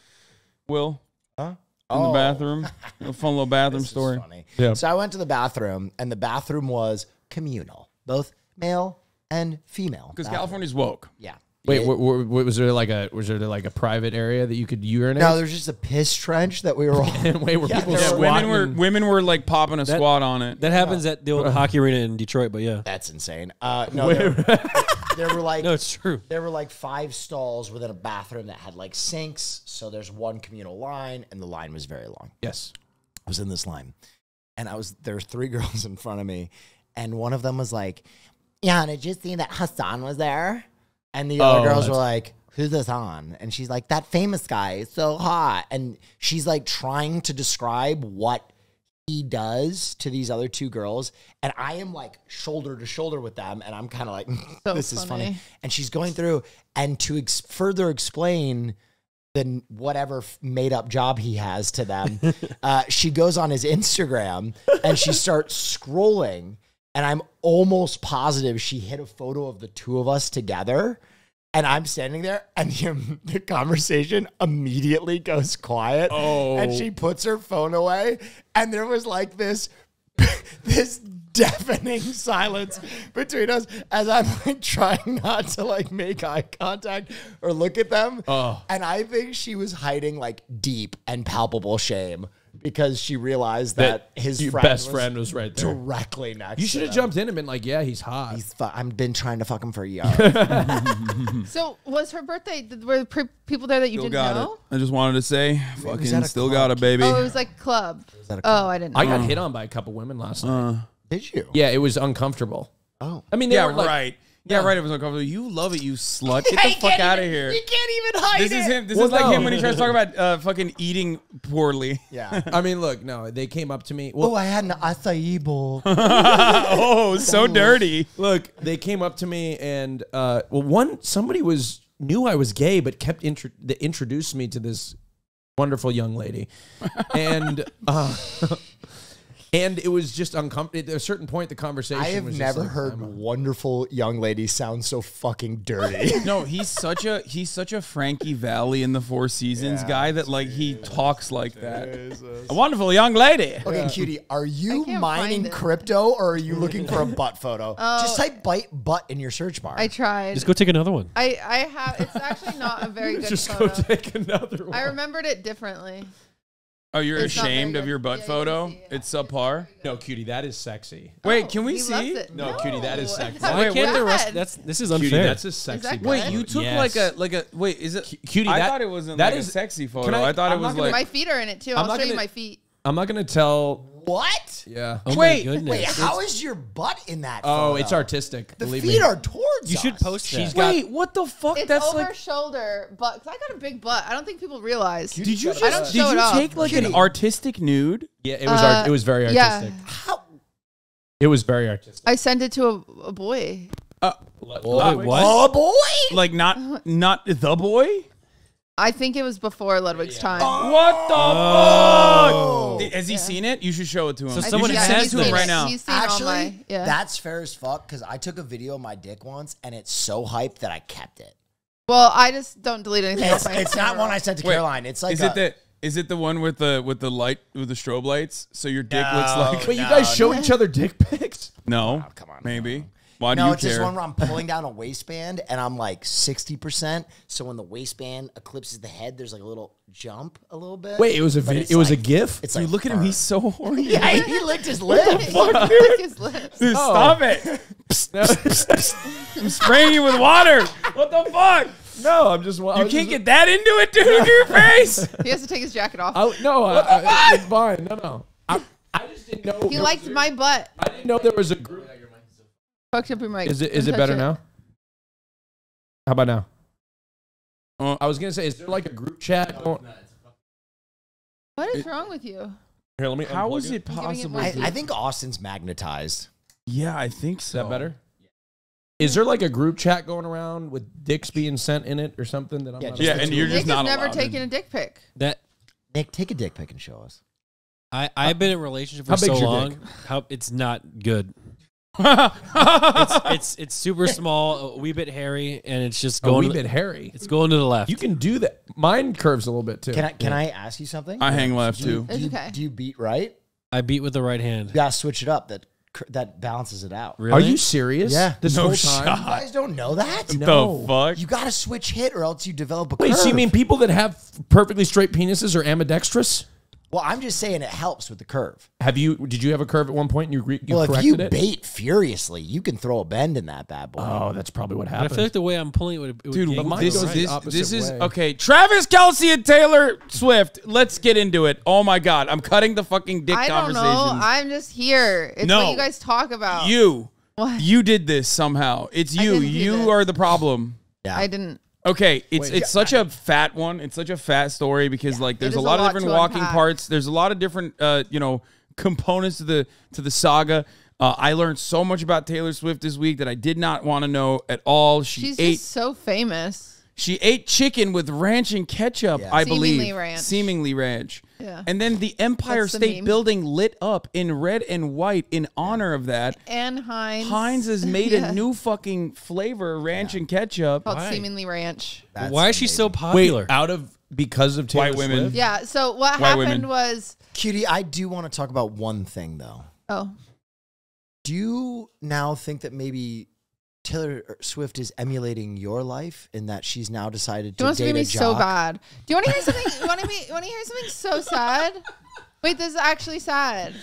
Will, Huh? in the bathroom. a fun little bathroom This is story. funny. Yeah. So I went to the bathroom, and the bathroom was communal, both male and female. Because bathroom. California's woke. Yeah. Wait, It- wa- wa- wa- was there like a was there like a private area that you could urinate? no, there's just a piss trench that we were all. Wait, were Yeah, people Yeah, women squatting? were and- women were like popping a squat on it. That happens at the old hockey arena in Detroit, but yeah. That's insane. Uh, no, there, there were like No, it's true. there were like five stalls within a bathroom that had like sinks. So there's one communal line, and the line was very long. yes. I was in this line, and I was there were three girls in front of me, and one of them was like, "Yeah, did you see that Hasan was there?" And the other Oh, girls were like, "Who's Hasan?" And she's like, "That famous guy, is so hot." And she's like trying to describe what he does to these other two girls, and I am like shoulder to shoulder with them, and I'm kind of like, So "This is funny." funny. And she's going through, and to ex- further explain the whatever f- made up job he has to them, uh, she goes on his Instagram and she starts scrolling. And I'm almost positive she hit a photo of the two of us together. And I'm standing there, and the, the conversation immediately goes quiet. Oh. And she oh. puts her phone away, and there was like this, this deafening silence between us as I'm like trying not to like make eye contact or look at them. Oh. And I think she was hiding like deep and palpable shame because she realized that, his friend best was friend was right there. directly next. You should have jumped in and been like, "Yeah, he's hot." He's fu- I've been trying to fuck him for a year. So was her birthday? th- Were pre- people there that you Still didn't got know? it. I just wanted to say, fucking still club. got it, baby. Oh, it was like club. that a Oh, I didn't. Know. I got hit on by a couple women last night. Uh, Did you? yeah, it was uncomfortable. Oh. I mean, they yeah, weren't like, right. Yeah, right. It was uncomfortable. You love it, you slut. Get the fuck out of here. You can't even hide This it. is him. This Well, is like no. him when he tries to talk about uh, fucking eating poorly. Yeah. I mean, look, no, they came up to me. Well, oh, I had an acai bowl. oh, so dirty. look, they came up to me and uh, well, one somebody was knew I was gay, but kept intro- they introduced me to this wonderful young lady, and uh, and it was just uncomfortable. At a certain point, the conversation. I have was just never like, heard I'm- wonderful young lady sound so fucking dirty. No, he's such a he's such a Frankie Valli in the Four Seasons Yeah, guy that like he talks like that. A wonderful young lady. Okay, cutie, are you mining crypto or are you looking for a butt photo? Oh. Just type bite butt in your search bar. I tried. Just go take another one. I I have. It's actually not a very good Just go take another one. I remembered it differently. Oh, you're It's not very ashamed of good. your butt Yeah, you photo? can see it. It's subpar. no, cutie, that is sexy. Wait, Oh, can we he loves see? it. No, cutie, that is sexy. That's Wait, Why can't the rest? That's this is Cutie, that's a sexy. that good? Wait, you took Yes. like a like a wait, is it cutie, I that- thought it wasn't that like is- a sexy Can photo. I- I, thought I'm it not was gonna- like my feet are in it too. I'm I'll not show you gonna- my feet. I'm not gonna tell. What? Yeah. Oh Wait, my goodness. Wait, how is your butt in that Oh, photo? it's artistic. The believe feet me. are towards you should us. post that. Got- Wait, what the fuck? It's That's over like shoulder butt. 'cause I got a big butt. I don't think people realize. Did you just did you take like an artistic nude? Yeah, it was. Uh, art, it was very artistic. yeah. artistic. How? It was very artistic. I sent it to a, a boy. Uh, Wait, what? Oh boy! like not not the boy? I think it was before Ludwig's time. Oh. What the Oh. fuck? Has he seen it? You should show it to him. So You someone should yeah, send it to him right it. now. He's seen Actually, my, yeah. that's fair as fuck because I took a video of my dick once and it's so hyped that I kept it. well, I just don't delete anything. It's, it's not one I sent to Wait, Caroline. It's like is a, it the is it the one with the with the light with the strobe lights? So your dick looks like Wait, you guys show no. each other dick pics? no. Oh, come on, maybe. Why do No, you it's this care? one where I'm pulling down a waistband and I'm like 60%. So when the waistband eclipses the head, there's like a little jump a little bit. Wait, it was a But vid- it was a gif. It's Dude, like look at him. He's so horny. Yeah, he licked his lips. lip. Lick his lips. Dude, Oh. stop it. I'm spraying you with water. What the fuck? no, I'm just. You can't get that into it, dude, in your face. He has to take his jacket off. I, no, I, I, it's fine. No, no. I, I just didn't know. he liked my butt. I didn't know there was a group. Fucked up your mic. Is it is it better touch now? How about now? Oh. I was gonna say, is there like a group chat? going- What is wrong with you? Here, let me. How unplug it it possible? my- I, I think Austin's magnetized. yeah, I think Is so. that better? Is there like a group chat going around with dicks being sent in it or something that I'm Yeah, not? just Yeah, and you're just Nick not has never taken a dick pic. That Nick, take a dick pic and show us. I I've been in a relationship How for so big's long. How it's not good. It's it's it's super small, a wee bit hairy, and it's just going. a wee to the- bit hairy. It's going to the left. You can do that. Mine curves a little bit too. Can I can I ask you something? I hang left do you, too. do you, okay. do you beat right? I beat with the right hand. You gotta switch it up. That cr- that balances it out. Really? Are you serious? Yeah. This No whole shot. time. You guys don't know that? No. The fuck? You gotta switch hit or else you develop a Wait, curve. so you mean people that have perfectly straight penises are ambidextrous? Well, I'm just saying it helps with the curve. Have you? Did you have a curve at one point and you re, you well, if you it? bait furiously, you can throw a bend in that bad boy. oh, that's probably what But I feel like the way I'm pulling it would, it would Dude, yank mine this, goes this, the this is way. okay. Travis Kelce and Taylor Swift. Let's get into it. Oh my god, I'm cutting the fucking dick I don't know. I'm just here. It's No. what you guys talk about. you, What? you did this somehow. It's you. You this. are the problem. yeah. I didn't. Okay, it's Wait. it's such a fat one. It's such a fat story because like there's a is a lot of different walking unpack. parts. There's a lot of different uh, you know components to the to the saga. Uh, I learned so much about Taylor Swift this week that I did not want to know at all. She She's ate. just so famous. She ate chicken with ranch and ketchup, Yeah. I Seemingly believe. ranch. Seemingly ranch. Yeah. And then the Empire That's the State meme. Building lit up in red and white in honor of that. And Heinz. Heinz has made Yeah. a new fucking flavor, ranch and ketchup. called Why? Seemingly Ranch. That's Why is she so amazing. popular? Wait, out of because of Taylor White women. Swift? Yeah. So what White happened women. was, Cutie, I do want to talk about one thing though. oh, Do you now think that maybe Taylor Swift is emulating your life in that she's now decided She to wants to date make me a so bad. Do you want to hear something? you want to be? You want to hear something so sad? Wait, this is actually sad.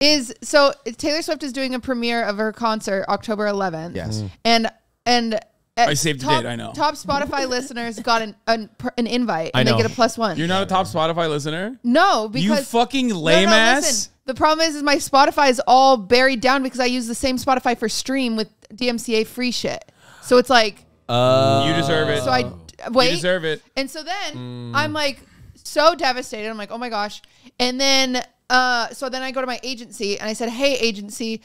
Is so Taylor Swift is doing a premiere of her concert October 11th. Yes. and and. uh, I saved the top, date, I know. Top Spotify listeners got an an, an invite I and know. they get a plus one. You're not a top Spotify listener? no, You because fucking No, no, lame ass. listen. The problem is, is my Spotify is all buried down because I use the same Spotify for stream with DMCA free shit. So it's like, Uh, You deserve it. so I wait. You deserve it. And so then I'm like so devastated. I'm like, oh my gosh. And then uh so then I go to my agency and I said, Hey agency,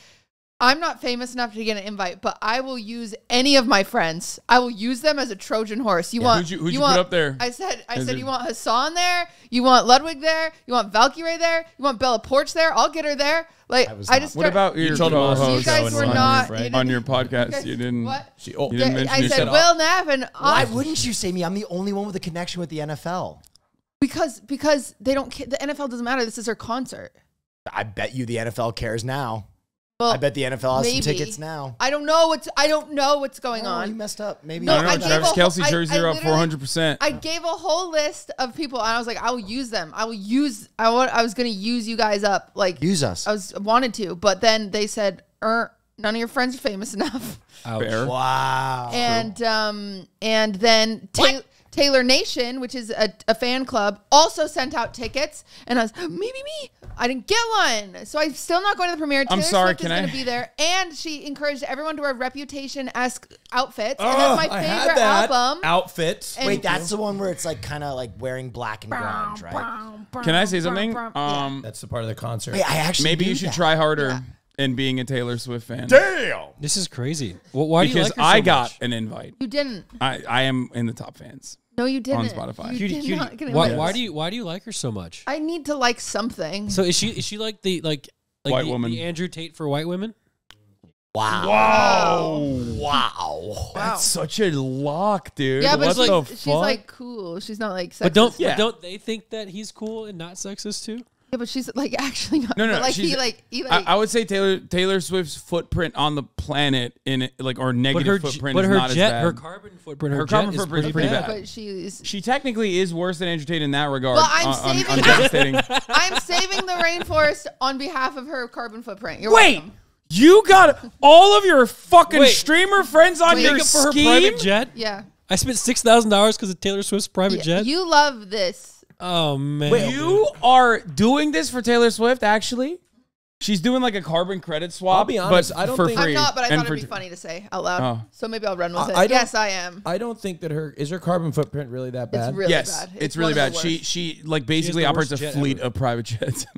I'm not famous enough to get an invite, but I will use any of my friends. I will use them as a Trojan horse. You want Who'd you- who'd you want, put up there? I said I Is said it- you want Hasan there, you want Ludwig there, you want Valkyrae there, you want Bella Poarch there, I'll get her there. Like I, was just not- What start- about your told him I was co-host you guys were on, not right? you on your podcast? guys- You didn't. what? She, oh, You didn't mention I said said, Will Neff and Why I wouldn't you say me? I'm the only one with a connection with the NFL. because because they don't the NFL doesn't matter. This is her concert. I bet you the NFL cares now. Well, I bet the NFL has maybe. some tickets now. I don't know what's I don't know what's going Oh, you messed up. Maybe No, I don't know. I gave Travis Kelce I- jerseys are up 400%. I gave a whole list of people and I was like, I will use them. I will use I want I was gonna use you guys up. Like use us. I was wanted to, but then they said, er, none of your friends are famous enough. Ouch. Fair. wow. and um and then Ta- Taylor Nation, which is a, a fan club, also sent out tickets, and I was me me me. I didn't get one, so I'm still not going to the premiere. Taylor sorry, Swift can is I- going to be there, and she encouraged everyone to wear Reputation esque outfits, and Oh, that's my I had favorite that album. outfit. And- Wait, that's the one where it's like kind of like wearing black and grunge, right? Can I say something? Yeah. Um, That's the part of the concert. Wait, I actually maybe you should that. try harder in being a Taylor Swift fan. Damn, This is crazy. Well, why do you Because like her so I got much? an invite. you didn't. I, I am in the top fans. No, you didn't. On Spotify. You Cutie, did cutie. not get Why, invited. why do you why do you like her so much? I need to like something. So is she is she like the like like White the, woman. the Andrew Tate for white women? Wow. Wow. Wow. That's such a lock, dude. yeah, but what she's, the she's fuck? like cool. She's not like sexist. But don't Yeah. but don't they think that he's cool and not sexist too? Yeah, but she's like actually not. No, no, but, like he like he I, like. I would say Taylor Taylor Swift's footprint on the planet in it, like or But negative her footprint but is her not jet, as bad. her carbon footprint, her, Her carbon footprint is pretty bad. bad. but she's. she technically is worse than Andrew Tate in that regard. Well, I'm on, on- saving on that. devastating. I'm saving the rainforest on behalf of her carbon footprint. You're Wait, welcome. you got all of your fucking Wait. streamer friends on Wait. your Make it for her private jet. Yeah. I spent six thousand dollars because of Taylor Swift's private Yeah, jet. You love this. Oh man, You are doing this for Taylor Swift, actually? She's doing like a carbon credit swap. I'll be honest, but I don't for think- free. I'm not, but I and thought for it'd be funny to say out loud. Oh. So maybe I'll run with I- it. I don't- yes, I am. I don't think that her is her carbon footprint really that bad. It's really yes, bad. it's, one really of the bad. She worst. she like basically the operates a worst jet fleet ever. of private jets.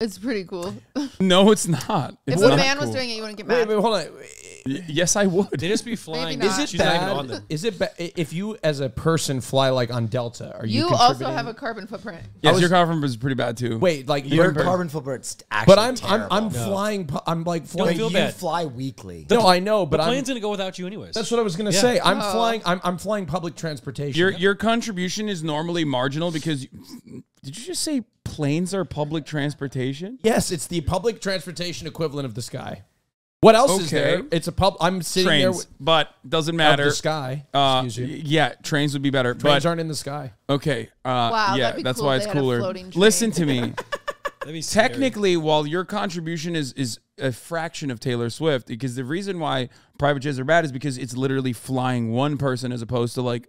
It's pretty cool. no, it's not. if It's a not man was cool. doing it, you wouldn't get Wait, mad. wait, hold on. Y- yes, I would. they just be flying. not. Is it She's not even bad? on them. Is it ba- if you as a person fly like on Delta? Are you, you also contributing- have a carbon footprint. yes, was- your carbon was pretty bad too. wait like Your you're carbon footprint's actually But I'm I'm terrible. I'm flying. pu- I'm like Wait, flying. feel you bad. fly weekly. no, I know, but The I'm. plane's gonna go without you anyways. That's what I was gonna Yeah. say. I'm Oh. flying. I'm, I'm flying public transportation. Your your contribution is normally marginal because you- did you just say planes are public transportation? yes, it's the public transportation equivalent of the sky. What else is Okay. there? It's a pub. I'm sitting there Trains, with, but doesn't of matter. the sky. Uh, Excuse you. y- yeah, trains would be better. Trains but aren't in the sky. okay, uh, Wow, yeah, that'd be that's cool why if it's they had a cooler. floating train. Listen to me. That'd be scary. Technically, while your contribution is is a fraction of Taylor Swift, because the reason why private jets are bad is because it's literally flying one person as opposed to like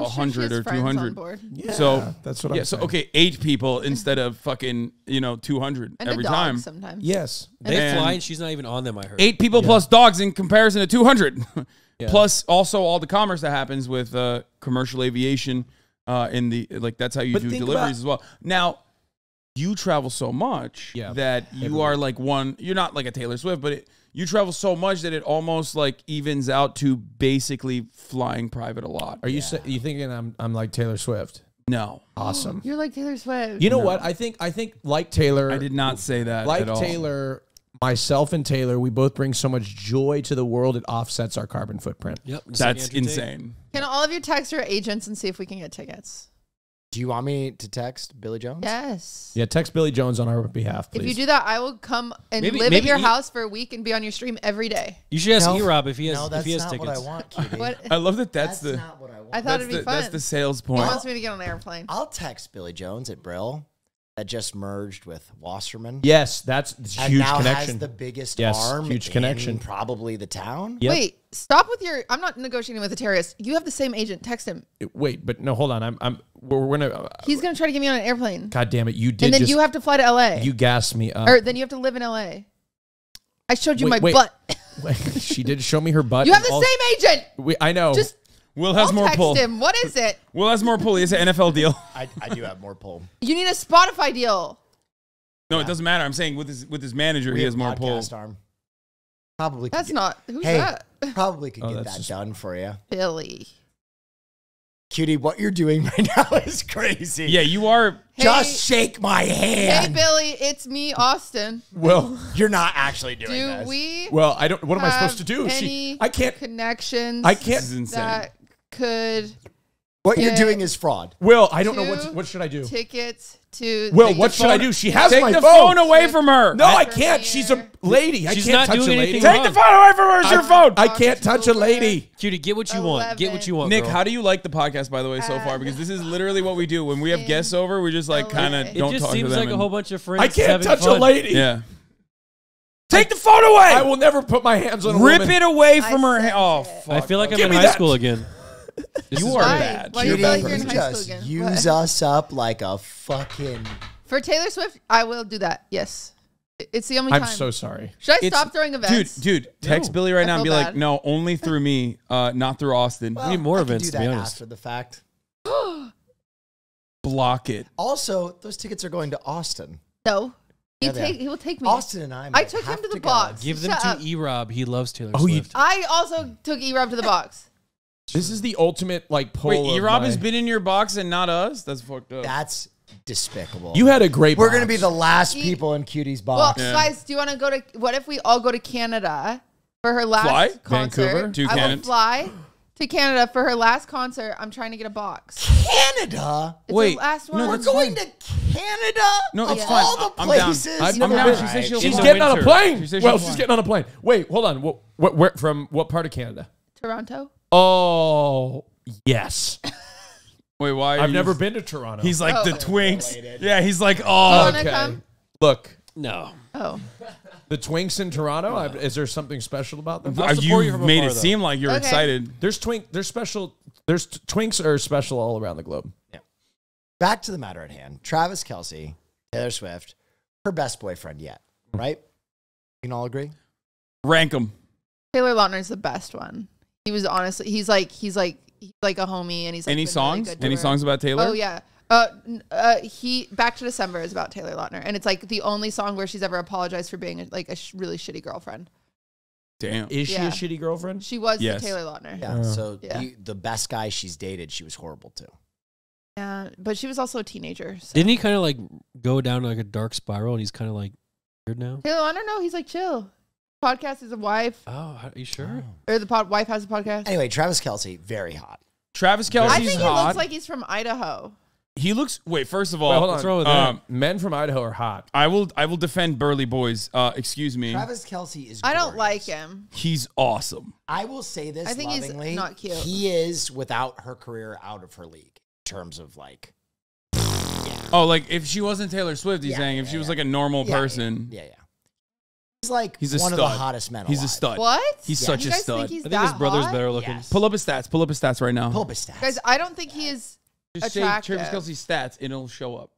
I'm a sure hundred or friends two on hundred. board. Yeah, So that's what I'm yeah. So okay, eight people instead of fucking you know two hundred And every a dog time. sometimes. Yes. They And- fly and she's not even on them. I heard. Eight people plus dogs in comparison to two hundred. Yeah. Plus also all the commerce that happens with uh, commercial aviation. Uh, in the like that's how you But do deliveries about- as well. Now, you travel so much Yeah. that you are like one. You're not like a Taylor Swift, but it, you travel so much that it almost like evens out to basically flying private a lot. Are you sa- you thinking I'm I'm like Taylor Swift? No, Awesome. You're like Taylor Swift. You know what? I think I think like Taylor, I did not say that like at all. Taylor, myself and Taylor, we both bring so much joy to the world. It offsets our carbon footprint. Yep. just like That's insane. Can all of you text your agents and see if we can get tickets? Do you want me to text Billy Jones? Yes. Yeah, text Billy Jones on our behalf, please. If you do that, I will come and Maybe- live maybe at your you- house for a week and be on your stream every day. You should ask No. E-Rob if he has no, if he has not tickets. what I want, cutie. What? I love that. That's, That's the. not what I want. I thought That's it'd be the, fun. that's the sales he point. wants me to get on an airplane. I'll text Billy Jones at Brill that just merged with Wasserman. yes, that's a and huge now connection. has the biggest Yes, arm huge in connection. probably the town. Yep. Wait, stop with your. I'm not negotiating with a terrorist. You have the same agent. Text him. Wait, but no, hold on. I'm I'm we're, we're gonna. Uh, He's gonna try to get me on an airplane, God damn it! You did and then just you have to fly to LA, you gassed me up. or then you have to live in LA. I showed you Wait, my wait. butt. She did show me her butt. You have the all- same agent. We, I know. Just Will has I'll more text pull. him. What is it? Will has more pull. He has an NFL deal. I, I do have more pull. You need a Spotify deal. No, it doesn't matter. I'm saying with his with his manager, We he have has more pull. podcast arm. Probably. could That's get- not. Who's Hey, that? probably could Oh, get that's that just- done for you, Billy. cutie. What you're doing right now is crazy. Yeah, you are. Just shake my hand. Hey, hand. Billy, it's me, Austin. well, You're not actually doing Do this. we well, I don't. What am I supposed to do? Any She, I can't. connections. I This can't. insane. that could what you're doing is fraud. Will, I don't know what. What should I do? tickets to. Will, the- what should I do? She has Take my the phone. phone away from her. No, I can't. She's a lady. I She's can't not touch doing a lady. anything Take wrong. the phone away from her. It's your phone. I can't touch a lady. Cutie, get what you want. Get what you want. Nick, girl. how do you like the podcast, by the way, so far? Because this is literally what we do when we have guests over. We just like kind of It don't it just talk to seems them. like a and- whole bunch of friends. I can't having touch a lady. Yeah. Take the phone away. I will never put my hands on a Rip woman. it away I from her. sent hand. Oh, it. fuck. I feel like I'm Give in me high that. school again. This You are great. bad. Why You're you a feel bad like you're in high just again? use What? us up like a fucking. For Taylor Swift, I will do that. Yes. It's the only time. I'm so sorry. Should I It's- stop throwing events? Dude, dude, text No. Billy right I now and be feel like, no, only through me, uh, not through Austin. we need more I events, do to be that honest. after the fact. Block it. Also, those tickets are going to Austin. No. He Yeah, take he will take me. Austin and I. I took him to the go. box. Give them Shut to. E Rob. He loves Taylor Oh, you- Swift. I also took E Rob to the box. This is the ultimate like poll. Wait, E Rob my- has been in your box and not us? That's fucked up. That's despicable. You had a great. We're box. gonna be the last E- people in Cutie's Well, box. Yeah. guys, do you want to go to? What if we all go to Canada for her last Fly? concert? Vancouver? To I will fly to Canada for her last concert. I'm trying to get a box. Canada. It's Wait, the last no, one. We're going fine. to Canada. No, of it's fine. all the I'm down. places. I've I'm down. She said she'll She's the getting on a plane. She said well, she's fly. getting on a plane. Wait, hold on. What? What? Where? From what part of Canada? Toronto. Oh, yes. Wait, why? are I've you- never been to Toronto. He's like Oh. the Twinks. Related. Yeah, he's like, oh. wanna okay. come? Look, no. Oh, the Twinks in Toronto. I, is there something special about them? I'll support you you from made afar, it though. seem like you're Okay. excited. There's twink. There's special. There's Twinks are special all around the globe. Yeah. Back to the matter at hand. Travis Kelce, Taylor Swift, her best boyfriend yet, right? You can all agree. Rank them. Taylor Lautner's the best one. He was honestly. He's like. He's like. He's like a homie, and he's like Any been really songs? Any her. songs about Taylor? Oh yeah. Uh, uh, he Back to December is about Taylor Lautner, and it's like the only song where she's ever apologized for being a, like a sh- really shitty girlfriend. Damn. Is she a shitty girlfriend? She was Yes. the Taylor Lautner. Yeah. Uh, so Yeah. The, the best guy she's dated, she was horrible to. Yeah, but she was also a teenager. So. Didn't he kind of like go down like a dark spiral and he's kind of like weird now? Taylor Lautner? No, he's like chill. Podcast is a wife, Oh, are you sure? or the pod, wife has a podcast. Anyway, Travis Kelce, very hot. Travis Kelce, I Kelce's think he hot. looks like he's from Idaho. he looks. Wait, first of all, Wait, hold on. What's wrong with um, Men from Idaho are hot. I will. I will defend Burly Boys. Uh, excuse me. Travis Kelce is. I don't gorgeous. like him. He's awesome. I will say this. I think he's lovingly, not cute. He is without her career out of her league in terms of like. Oh, like if she wasn't Taylor Swift, he's Yeah, saying if yeah, she was yeah. like a normal Yeah, person, Yeah, yeah. He's like He's a one of the hottest men. he's a stud. What? He's Yeah. such you a stud. think he's I think that his brother's hot? better looking. Yes. Pull up his stats. Pull up his stats right now. Pull up his stats. Guys, I don't think he is. Just say attractive. Travis Kelce's stats, and it'll show up.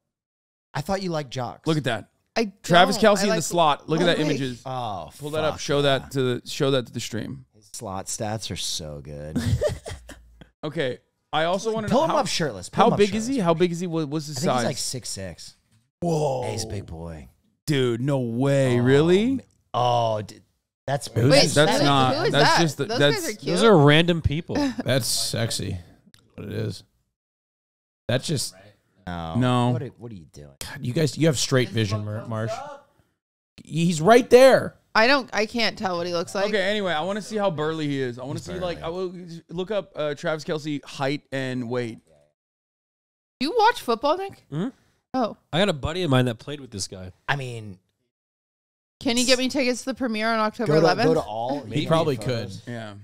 I thought you liked jocks. Look at that. I Travis don't. Kelce I in like- the slot. Look at Oh, that wait. images. Oh, Pull that up. Show yeah. that to the show that to the stream. His slot stats are so good. Okay. I also want to Pull know him how, up shirtless. Pull how him up big is he? How big is he? What, what's his I think size? he's like six six. Whoa, Ace big boy. dude, no way, really? Oh, Oh, d- that's Who's Wait, That's who- not- Who is that's that? just the- Those that's- guys are cute. Those are random people. That's sexy. What it is. That's just no. No. What are, what are you doing? God, you guys. You have straight vision, Mar- Marche. He's right there. I don't. I can't tell what he looks like. Okay, anyway, I want to see how burly he is. I want to see like I will look up uh, Travis Kelce height and weight. You watch football, Nick? Mhm. Oh, I got a buddy of mine that played with this guy. I mean, can you get me tickets to the premiere on October go to, 11th? go to all. He you probably could. photos. Yeah.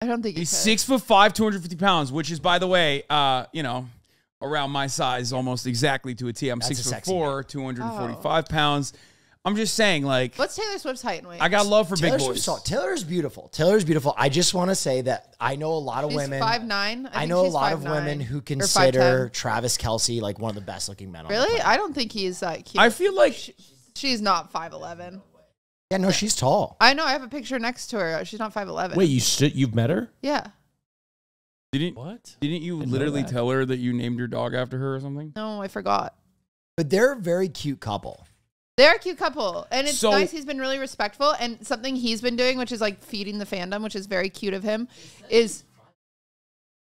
I don't think He's he could. six foot five, 250 pounds, which is, by the way, uh, you know, around my size almost exactly to a T. I'm That's six foot sexy four, 245 pounds. I'm just saying, like, What's Taylor Swift's height and weight? I got love for Taylor big Swift's boys. all- Taylor's beautiful. Taylor's beautiful. I just want to say that I know a lot of She's women. five nine. I know a lot of women who consider Travis Kelce like one of the best looking men. on the Really, planet. I don't think he's that cute. I feel like She's not five eleven. Yeah, no, she's tall. I know. I have a picture next to her. She's not five eleven. Wait, you stood? You've met her? Yeah. didn't What? didn't you literally that. tell her that you named your dog after her or something? No, I forgot. But they're a very cute couple. They're a cute couple, and it's So- nice. He's been really respectful, and something he's been doing, which is like feeding the fandom, which is very cute of him, is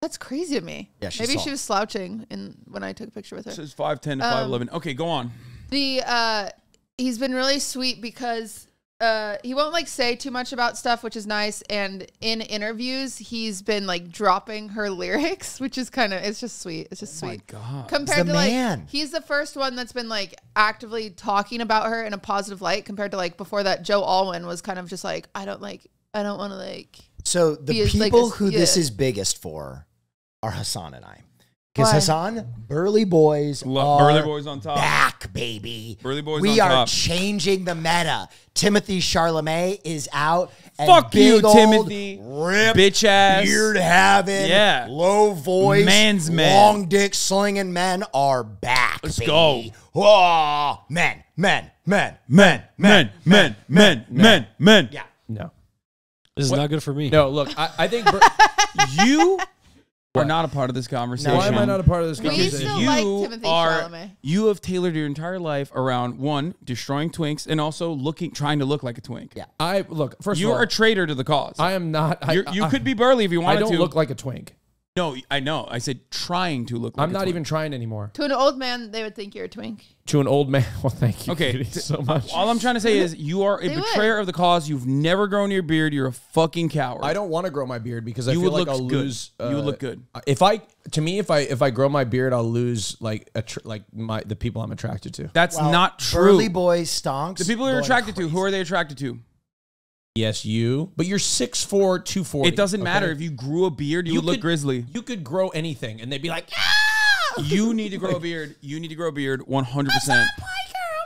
that's crazy to me. Yeah, she's maybe tall. she was slouching in when I took a picture with her. It says 5'10 to Um, 5'11. Okay, go on. the uh he's been really sweet because uh he won't like say too much about stuff which is nice and in interviews he's been like dropping her lyrics which is kind of it's just sweet it's just Oh my sweet God. compared to like he's the first one that's been like actively talking about her in a positive light compared to like before that joe alwyn was kind of just like i don't like i don't want to like So the He is like people who this is biggest for are Hasan and I. Because Hasan, Burly Boys, Lo- are Burly Boys on top. back, baby. Burly Boys we on are top. changing the meta. Timothy Chalamet is out. And Fuck you, big old Timothy. Rip, Bitch ass. beard having, Yeah. low voice, Man's man. long dick slinging men are back. Let's baby. go. Whoa, men, men, men, Men, men, men, men, men, men. Yeah. No. This is not good for me. No. Look, I, I think. Bur- You are not a part of this conversation. why am I not a part of this We conversation? still you like Timothy are Chalamet. you have tailored your entire life around one destroying twinks and also looking trying to look like a twink. Yeah. I look. First You're of all, a traitor to the cause. I am not. I, You're, you I- could be burly if you wanted to. I don't to. look like a twink. No, I know. I said trying to look. like I'm a not twink. even trying anymore. to an old man they would think you're a twink To an old man. Well, thank you. Okay, Katie, t- so much. All I'm trying to say is you are a They would. betrayer of the cause. You've never grown your beard. You're a fucking coward. I don't want to grow my beard because I You feel would like look I'll good. lose. You would uh, look good. If I, to me, if I if I grow my beard, I'll lose like a tr- like my the people I'm attracted to. That's Well, not true. Burly Boys stonks. the people you're going attracted to, who are they attracted to? Yes, you. But you're six four, two forty. It doesn't matter if you grew a beard. You, would look could- grizzly. You could grow anything, and they'd be like, "Ah!" You need to grow a beard. You need to grow a beard 100. percent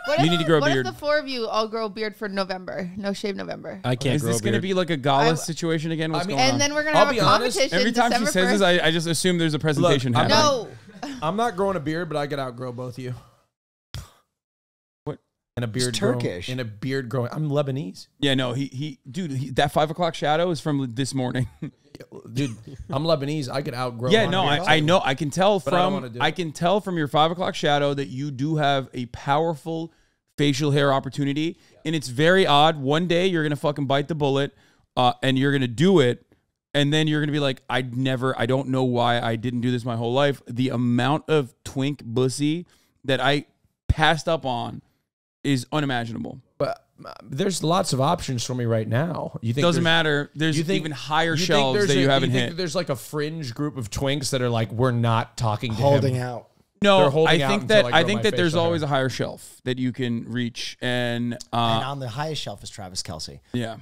what You if, need to grow a what beard. if the four of you all grow a beard for november no shave november I can't Is grow this a going to be like a gala I- situation again? What's I mean- going on? and then we're gonna have be a honest, competition Every time she says 1st. this, I, I just assume there's a presentation I'm happening. no I'm not growing a beard, but I could outgrow both of you. What? And a beard It's growing- Turkish. and a beard growing. I'm Lebanese, Yeah, no, he he, dude, he, that five o'clock shadow is from this morning. dude. I'm Lebanese. I could outgrow. yeah, no. I, I know, I can tell But I from wanna I can tell from your five o'clock shadow that you do have a powerful facial hair opportunity, and it's very odd. One day you're gonna fucking bite the bullet, uh, and you're gonna do it, and then you're gonna be like, I never, I don't know why I didn't do this my whole life. The amount of twink bussy that I passed up on is unimaginable. But uh, there's lots of options for me right now. You think Doesn't there's- matter. There's You think even higher you shelves there's that you a- haven't think hit. There's like a fringe group of twinks that are like, we're not talking to holding him. out. No, They're holding I out think that I I think that there's facial hair. always a higher shelf that you can reach, and and uh, on the highest shelf is Travis Kelce. yeah.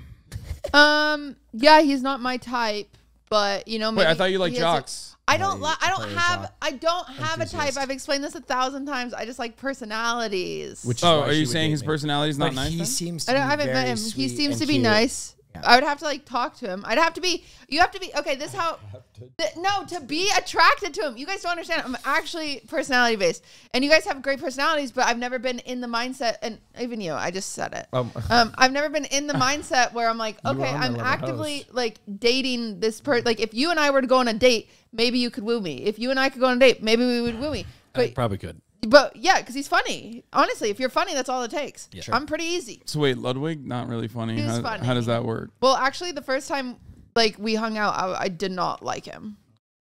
um yeah he's not my type but you know maybe Wait, I thought you liked he a- jocks. I don't. No, Li- I don't have. jock. I don't have a type. Enthusiast. I've explained this a thousand times. I just like personalities. Which is Oh, why are she you would saying date his me. personality is not But nice? he then? seems to I, don't, I be haven't met him. He sweet seems and to be cute. nice. Yeah. I would have to like talk to him. I'd have to be. You have to be okay. This how. th- no, to be attracted to him. You guys don't understand. I'm actually personality based, and you guys have great personalities. But I've never been in the mindset, and even you. I just said it. Um, Um, I've never been in the mindset where I'm like, okay, I'm actively host. like dating this person. Like, if you and I were to go on a date, maybe you could woo me. If you and I could go on a date, maybe we would woo me. I But probably could. But yeah, because he's funny. Honestly, if you're funny, that's all it takes. Yeah. I'm pretty easy. So wait, Ludwig, not really funny. He's How, funny. how does that work? Well, actually, the first time like we hung out, I, I did not like him.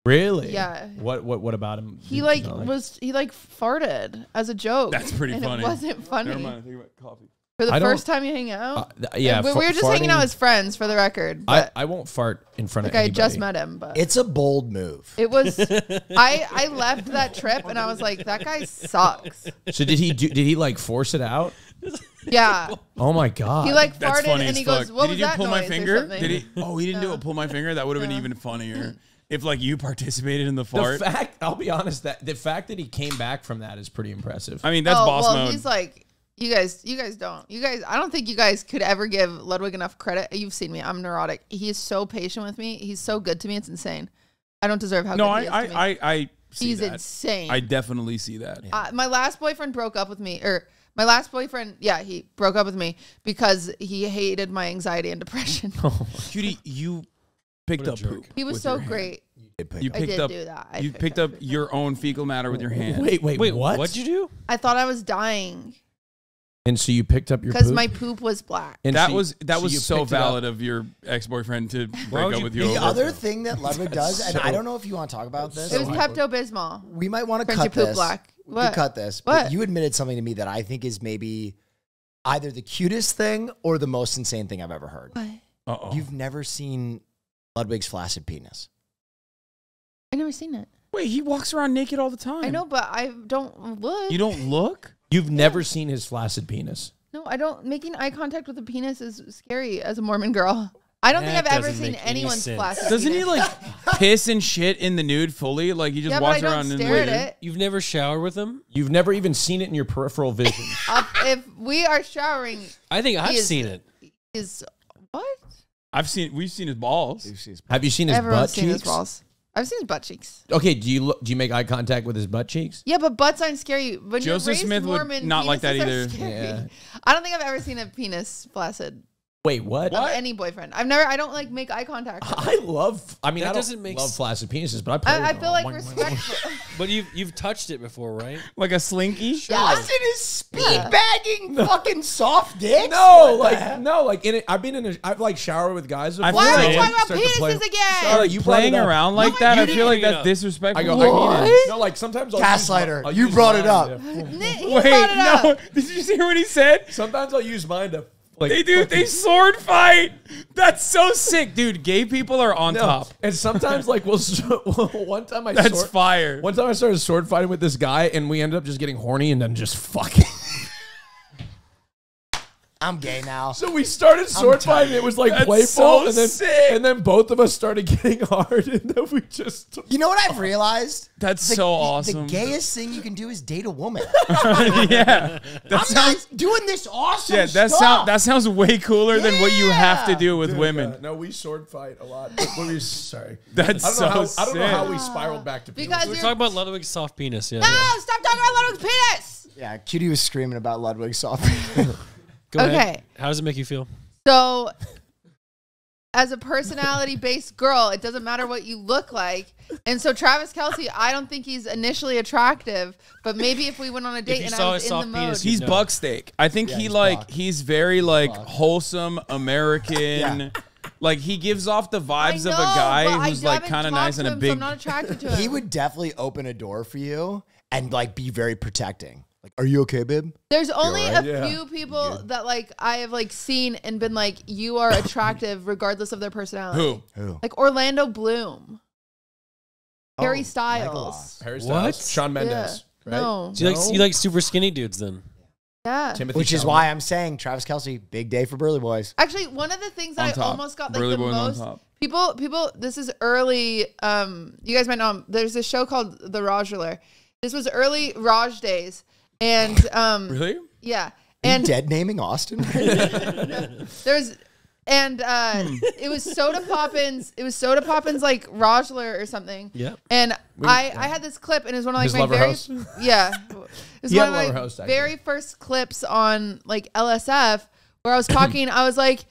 Really? Yeah. What what what about him? He did like was he like farted as a joke. That's pretty and funny. It wasn't funny. Never mind. I think about coffee. For the first time you hang out. Uh, yeah, we, we were just hanging out as friends, for the record. I, But I won't fart in front like of I just met him, but It's a bold move. it was. I I left that trip and I was like, that guy sucks. So did he do? Did he like force it out? Yeah, Oh my god! he like That's farted funny and he fuck. goes, "What Did was he do that pull noise?" my finger? something. Did he? Oh, he didn't do a pull my finger. That would have been even funnier if like you participated in the fart, the fart. fact. I'll be honest. That the fact that he came back from that is pretty impressive. I mean, that's oh, boss well, mode. he's like, you guys, you guys don't. You guys, I don't think you guys could ever give Ludwig enough credit. You've seen me. I'm neurotic. He is so patient with me. He's so good to me. It's insane. I don't deserve how no, good I, is to me. I, I, I see He's that. insane. I definitely see that. uh, my last boyfriend broke up with me, or my last boyfriend, yeah, he broke up with me because he hated my anxiety and depression. Cutie, you picked up jerk. poop. he was so your hand. great. Did pick You up. I picked did up. do that. I you picked picked up up your own fecal matter with your hand. Wait, wait, Wait, what? what'd you do? I thought I was dying And so you picked up your because my poop was black. And that so- was that so was so picked it up- valid of your ex boyfriend to break up with you. The over. other thing that Ludwig does, and I don't know if you want to talk about this. It was Pepto Bismol. we might want to Turns your cut poop this. black. We What? could cut this. What? But you admitted something to me that I think is maybe either the cutest thing or the most insane thing I've ever heard. What? Uh-oh. You've never seen Ludwig's flaccid penis. I never seen it. Wait, he walks around naked all the time. I know, but I don't look. You don't look. You've never seen his flaccid penis. No, I don't. Making eye contact with a penis is scary as a Mormon girl. I don't That think I've ever doesn't seen make any anyone's sense. flaccid Doesn't he penis. like piss and shit in the nude fully? Like he just Yeah, but I walks don't around in stare at nude. it. You've never showered with him? You've never even seen it in your peripheral vision. Uh, if we are showering, I think I've is- seen it. is what? I've seen. We've seen his balls. Have you seen his Everyone's butt seen cheeks? his balls. I've seen his butt cheeks. Okay, do you look, do you make eye contact with his butt cheeks? Yeah, but butts aren't scary. When you're Joseph raised Smith would not like that either. Yeah. I don't think I've ever seen a penis flaccid Wait, what? of any boyfriend. I've never. I don't like make eye contact. with. I love. I mean, That I don't doesn't make love s- flaccid penises, but I play. I, I feel like respectful. But you've you've touched it before, right? Like a slinky. Austin is speed Yeah. bagging fucking soft dicks. No, What the like heck? no, like in it. I've been in. A, I've like showered with guys. Before, I Why are feel we like- talking about Start to play- penises again? Sorry, you brought Playing up. around like No, that, you I feel didn't like bring it that's up. disrespectful. I go. to I, penis. no, like sometimes I'll Gaslighter, Use, I'll you use brought it mine up. to- Nick, he Wait, brought it no. up. Did you just hear what he said? Sometimes I'll use mine to. Like, They do. They sword fight. That's so sick, dude. Gay people are on No, top. And sometimes, like, we'll. One time I. That's sword, fire. One time I started sword fighting with this guy, and we ended up just getting horny and then just fucking. I'm gay now. So we started sword fighting. It was like That's playful, so and then sick. and then both of us started getting hard, and then we just. You know what I've realized? That's The- so awesome. The gayest thing you can do is date a woman. yeah. That I'm sounds. not doing this awesome Yeah, that stuff. sound that sounds way cooler than what you have to do with Dude, women. uh, no, we sword fight a lot. When we, sorry, That's I don't know so how I don't know how we spiraled back to penis. Because We're you're talking about Ludwig's soft penis. Yeah. no, stop talking about Ludwig's penis. Yeah, Cutie was screaming about Ludwig's soft. Go ahead. Okay. How does it make you feel? So, as a personality based girl, it doesn't matter what you look like. And so, Travis Kelce, I don't think he's initially attractive, but maybe if we went on a date and I was his in the soft mode. penis, He's No. buck steak. I think Yeah, he he's like buck. he's very like buck. wholesome American. Like he gives off the vibes know, of a guy who's like kind of nice to and a him, so big. I'm not attracted to him. he would definitely open a door for you and like be very protecting. Like, are you okay, babe? There's only alright? a Yeah. few people that like I have like seen and been like, you are attractive regardless of their personality. Who? Who? Like Orlando Bloom, Harry Oh, Styles. Nicholas. Harry What? Styles, Shawn Mendes, Yeah. right? No. So you like you like super skinny dudes then? Yeah. Timothy Which is why I'm saying Travis Kelce, big day for Burly Boys. Actually, one of the things On that I almost got like Burly the boys most people people this is early um you guys might know him. there's a show called The Rodular. This was early Raj days. And um Really? yeah. And dead naming Austin? there's and uh Hmm. it was Sodapoppin's it was Sodapoppin's like Rajler or something. Yeah. And I I had this clip and it was one of like His my lover very house? yeah. It was He one of my house, very first clips on like LSF where I was talking I was like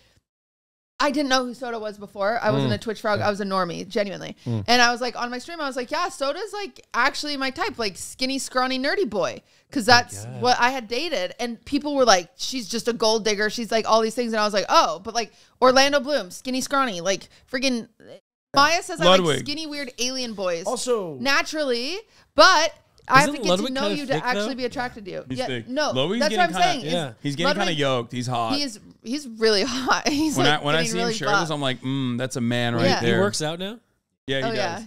I didn't know who Soda was before. I wasn't a mm. Twitch frog. I was a normie, genuinely. Mm. And I was like on my stream, I was like, yeah, Soda's like actually my type, like skinny, scrawny, nerdy boy. Cause that's what I had dated. And people were like, she's just a gold digger. She's like all these things. And I was like, oh, but like Orlando Bloom, skinny, scrawny, like freaking Maya says I like skinny, weird alien boys. Also, naturally, but I have to get Ludwig to know kinda you thick, to actually though? be attracted to you. He's yeah, thick. no, Ludwig's that's what I'm kinda- saying. yeah. He's getting kind of yoked. He's hot. He is he's really hot. He's when like I when I see really him shirtless, buff. I'm like, mm, that's a man right Yeah. He He there. works out now. Yeah, he Oh does. yeah,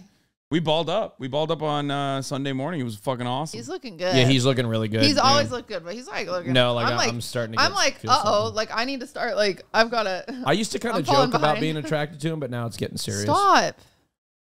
We balled up. We balled up on uh, Sunday morning. It was fucking awesome. he's looking good. Yeah, he's looking really good. he's Yeah. always looked good, but he's like looking. No, like, I'm like I'm starting to I'm like, uh oh, something. like I need to start. Like I've got to I used to kind of joke about being attracted to him, but now it's getting serious. stop.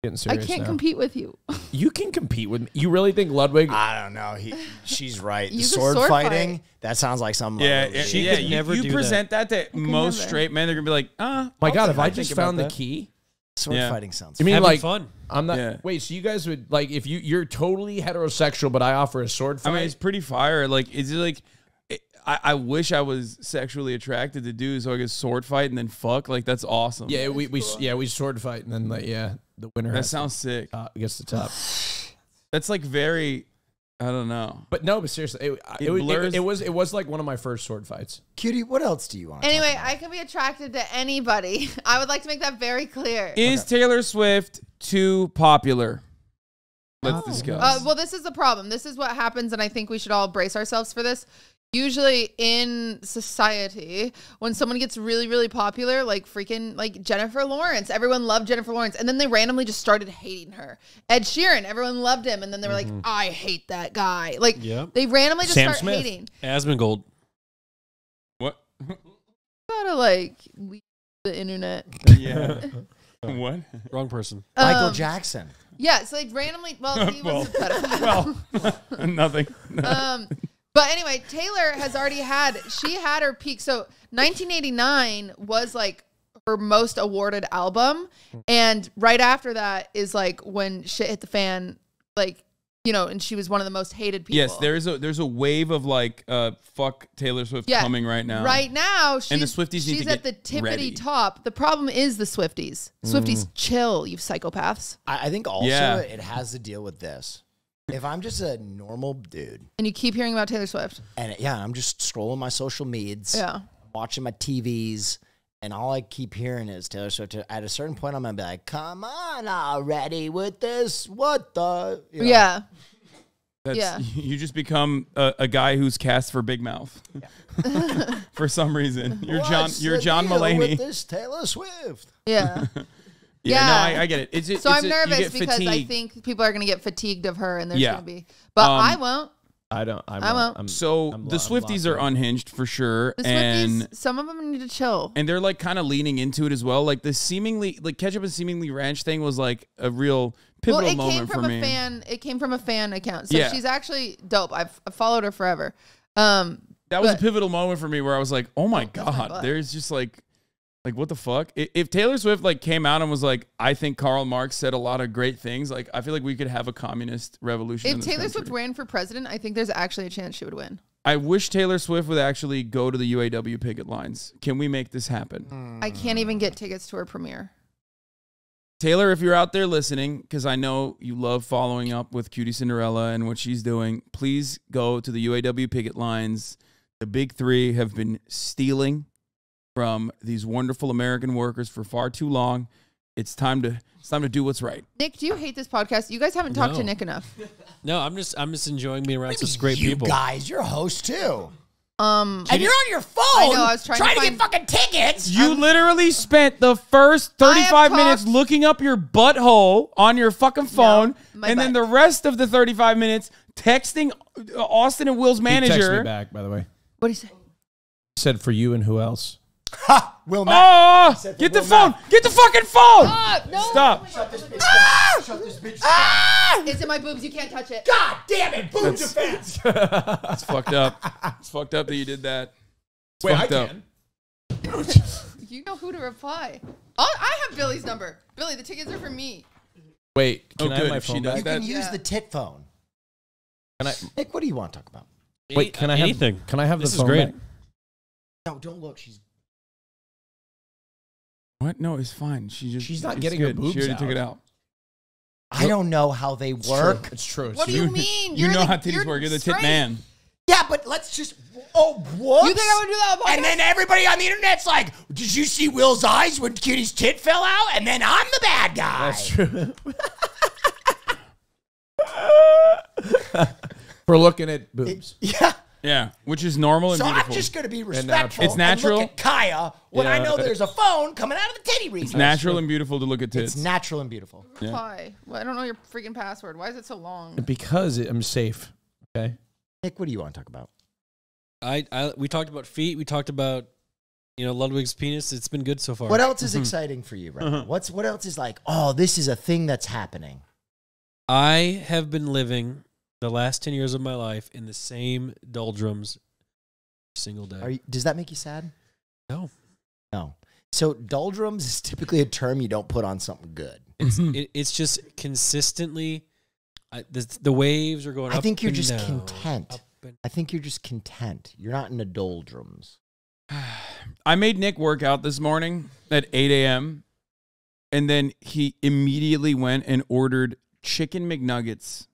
Getting I can't now. compete with you. You can compete with me. You really think Ludwig? I don't know. He, she's right. The You could sword, sword fighting. fight. That sounds like something. yeah, Ludwig She yeah. could you never you do present that, to most never. straight men. They're gonna be like, ah. My I'll God, think- if I I'll just think about found the that. key, sword Yeah. fighting sounds. you mean Having like fun. I'm not? Yeah. Wait, so you guys would like if you you're totally heterosexual, but I offer a sword I fight? mean, it's pretty fire. Like, is it like? it- I, I wish I was sexually attracted to dudes so I could sword fight and then fuck. Like, that's awesome. yeah, we we yeah we sword fight and then like yeah the winner that has sounds sick. to top, gets the top. That's like very. I don't know. But no, but seriously, it, it, It was- it- it was it was like one of my first sword fights. Cutie, what else do you want? Anyway, I can be attracted to anybody. I would like to make that very clear. Is Taylor Swift too popular? Let's Oh. discuss. Uh, well, this is the problem. This is what happens, and I think we should all brace ourselves for this. Usually in society, when someone gets really, really popular, like freaking like Jennifer Lawrence, everyone loved Jennifer Lawrence, and then they randomly just started hating her. Ed Sheeran, everyone loved him, and then they were like, I hate that guy. Like Yep. they randomly just Sam start Smith. hating. Asmongold. what? Gotta like leave the internet. yeah. what? Wrong person. Michael Um, Jackson. Yeah, so like randomly. Well, he was a pedophile. Well, nothing. um, but anyway, Taylor has already had she had her peak. So 1989 was like her most awarded album, and right after that is like when shit hit the fan. Like you know, and she was one of the most hated people. yes, there is a there's a wave of like uh fuck Taylor Swift Yeah. coming right now. Right now, she's, And the Swifties need she's to at the get tippity ready. top. The problem is the Swifties. Swifties, Mm. chill, you psychopaths, I, I think also Yeah. it has to deal with this. If I'm just a normal dude, and you keep hearing about Taylor Swift. and yeah, I'm just scrolling my social medias, Yeah. watching my TVs, and all I keep hearing is Taylor Swift. At a certain point, I'm gonna be like, "Come on already with this? What the?" you know? Yeah. That's, Yeah. You just become a, a guy who's cast for Big Mouth. for some reason, you're John. You're John deal Mulaney. With this Taylor Swift. Yeah. Yeah, Yeah. no, I, I get it. It's, it's So I'm a- nervous get because I think people are going to get fatigued of her, and there's Yeah. going to be. But Um, I won't. I don't. I'm, I won't. I'm, So I'm the I'm Swifties are unhinged for sure, The and Swifties, some of them need to chill. and they're like kind of leaning into it as well. Like the seemingly like ketchup and seemingly ranch thing was like a real pivotal Well, it moment came for from a me. fan. It came from a fan account, so Yeah. she's actually dope. I've, I've followed her forever. Um, that was but- a pivotal moment for me where I was like, oh my that's my god, there's just like. Like what the fuck? If Taylor Swift like came out and was like, "I think Karl Marx said a lot of great things," like I feel like we could have a communist revolution. if Taylor Swift ran for president, I think there's actually a chance she would win. I wish Taylor Swift would actually go to the UAW picket lines. Can we make this happen? I can't even get tickets to her premiere. Taylor, if you're out there listening, because I know you love following up with QTCinderella and what she's doing, please go to the UAW picket lines. The big three have been stealing from these wonderful American workers for far too long. It's time to it's time to do what's right. Nick, do you hate this podcast? You guys haven't talked to Nick enough. No, I'm just I'm just enjoying being around such great you people. guys, you're a host too, Um, and you're on your phone. I know, I was trying to to, find- get fucking tickets. You literally spent the first I have 35 minutes talked- looking up your butthole on your fucking phone, my and then butt. the rest of the 35 minutes texting uh, Austin and Will's He texted me manager. back, by the way. what do you say? He said for you and who else? Ha! Will Matt. Oh, get the phone! Get the fucking phone! Ah, no! Stop! Shut this bitch. Ah! It's in my boobs. You can't touch it. God damn it! Boom defense. It's fucked up. It's fucked up that you did that. It's Wait, I up. can. You know who to reply. Oh, I have Billy's number. Billy, the tickets are for me. Wait, Oh, can I have my if she phone back? You that- can use Yeah. the tit phone. Can I? Nick, what do you want to talk about? Wait, can I have anything? Can I have This the is great. back? No, don't look. She's What? No, it's fine. She just She's not it's getting her good. boobs She already took out. it out. I don't know how they It's work. true. It's true. What do you true. mean? You You're know the- how titties you're work. You're the tit straight. man. Yeah, but let's just. Oh, whoops. You think I would do that? On And then everybody on the internet's like, "Did you see Will's eyes when Cutie's tit fell out?" And then I'm the bad guy. That's true. We're looking at boobs. Yeah. Yeah, which is normal and So beautiful. I'm just going to be natural. respectful. It's and natural. look at Kaya when I know there's a phone coming out of the titty region. it's natural and beautiful to look at tits. It's natural and beautiful. Yeah. Why? Well, I don't know your freaking password. Why is it so long? Because I'm safe. Okay. Nick, what do you want to talk about? I, I we talked about feet. We talked about you know Ludwig's penis. It's been good so far. What else is mm-hmm. exciting for you right mm-hmm. now? What's what else is like? Oh, this is a thing that's happening. I have been living the last ten years of my life in the same doldrums, single day. Are you, does that make you sad? no, No. So doldrums is typically a term you don't put on something good. it's mm-hmm. it, it's just consistently. I, the, the waves are going. I up think you're and just down, content. up and- I think you're just content. You're not in the doldrums. I made Nick work out this morning at 8 a.m. And then he immediately went and ordered chicken McNuggets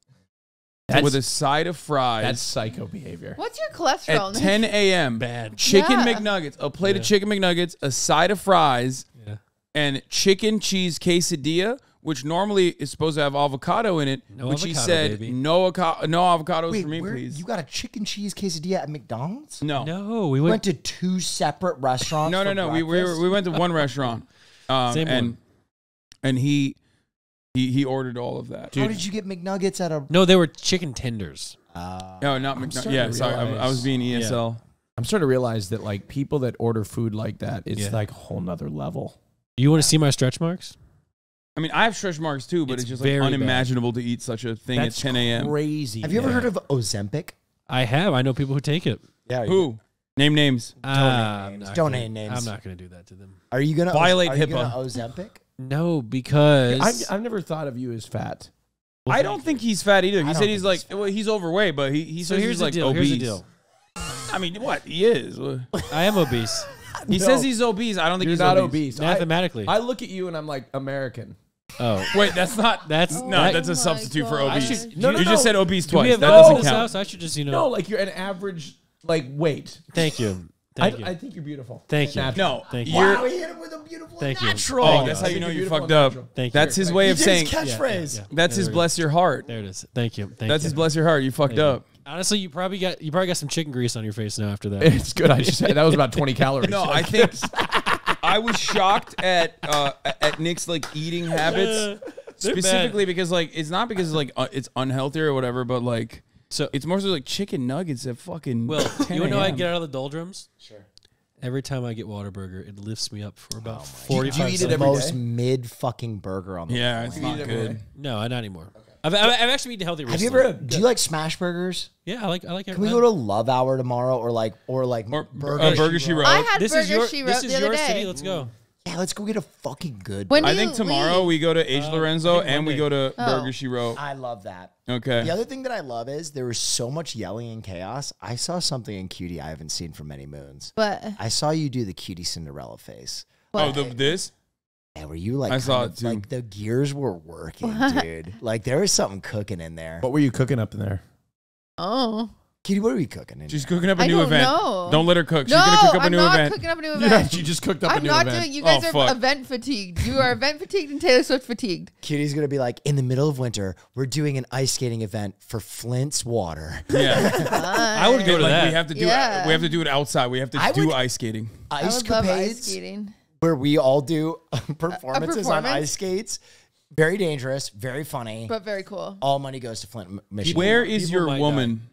That's, with a side of fries that's psycho behavior. What's your cholesterol? at 10 a.m. Bad. Chicken Yeah. McNuggets, a plate of chicken McNuggets, a side of fries, Yeah. and chicken cheese quesadilla, which normally is supposed to have avocado in it, No which he said baby. no avocado, no avocados Wait, for me, where- please. you got a chicken cheese quesadilla at McDonald's? no. No, we You went. went to two separate restaurants. No, no, for no. We, we, breakfast? we went to one restaurant. Um, Same and one. and he he he ordered all of that. How did you get McNuggets at a? no, they were chicken tenders. Uh, No, not McNuggets. starting Yeah, to sorry. I, I was being ESL. I'm starting to realize that like people that order food like that, it's Yeah. like a whole nother level. You want to see my stretch marks? I mean, I have stretch marks too, but It's it's, just like very bad. unimaginable to eat such a thing That's at 10 a.m. Crazy. have you ever man. heard of Ozempic? I have. I know people who take it. Yeah. Who? Name names. Ah, I'm names. not Don't gonna- name names. I'm not going to do that to them. Are you gonna Violate are you HIPAA. gonna Ozempic? No, because I've, I've never thought of you as fat. I don't think he's fat either. He said don't he's think like, well, he's overweight, but he, he So says here's he's the like deal. obese. Here's the deal. I mean, what? He is. I am obese He says he's obese. I don't think You're he's not obese. obese. I, mathematically. I look at you and I'm like American. oh, Wait, that's not. That's- no. that- that's Oh a my substitute for God. obese. I should- No, no, you no. just said obese do we twice. have That no, doesn't in count. house? I should just you know. No, like you're an average like weight. Thank you. I, you. I think you're beautiful. Thank you. Natural. No, Thank you. you're. Wow, he hit him with a beautiful Thank you. natural. Oh, that's I how you know you're fucked up. natural. Thank you. That's his way of saying. catchphrase. Yeah, yeah. That's There his bless your heart. There it is. Thank you. Thank That's you. his bless your heart. You fucked Thank you. up. Honestly, you probably got you probably got some chicken grease on your face now after that. It's good. I just that was about 20 calories. No, I think I was shocked at uh, at Nick's like eating habits They're specifically because like it's not because like uh, it's unhealthy or whatever, but like So it's more so like chicken nuggets at fucking. Well, 10 you want to know how I a.m.. get out of the doldrums? Sure. Every time I get Whataburger, it lifts me up for about Do forty-five. you eat it seconds. every most day? mid fucking burger on the Yeah, it's planet. not it every good. day. No, not anymore. I've, I've, I've actually eaten healthy Have you ever? Do you like smash burgers? Yeah, I like. I like. Can we go to Love Hour tomorrow, or like, or like Or Burger, uh, Burger She She Wrote. I had This burger is your. she This wrote is the other your day. city. Let's go. Yeah, let's go get a fucking good. When burger. I think tomorrow leave? we go to Age Uh, Lorenzo I think and we go to Oh. Burger She Wrote. I love that. Okay. The other thing that I love is there was so much yelling and chaos. I saw something in QT I haven't seen for many moons. But I saw you do the QTCinderella face. Oh, the, this? Yeah, were you like? I saw kind it too. Like the gears were working, dude. Like there was something cooking in there. What were you cooking up in there? oh, QT, what are we cooking? In She's there? cooking up a I new don't event. know. Don't let her cook. She's no, gonna cook up a I'm new not event. cooking up a new event. Yeah, event. you just cooked up a I'm new not event. doing. You guys Oh, are fuck. event fatigued. You are event fatigued and Taylor Swift fatigued. QT's gonna be like, in the middle of winter, we're doing an ice skating event for Flint's Water. Yeah. I would go to like that. we have to do Yeah. it. We have to do it outside. We have to I do would- ice skating. I Ice would love ice capades skating. where we all do performances on performance? ice skates. Very dangerous, very funny. But very cool. all money goes to Flint, M- Michigan. Where is People your might woman?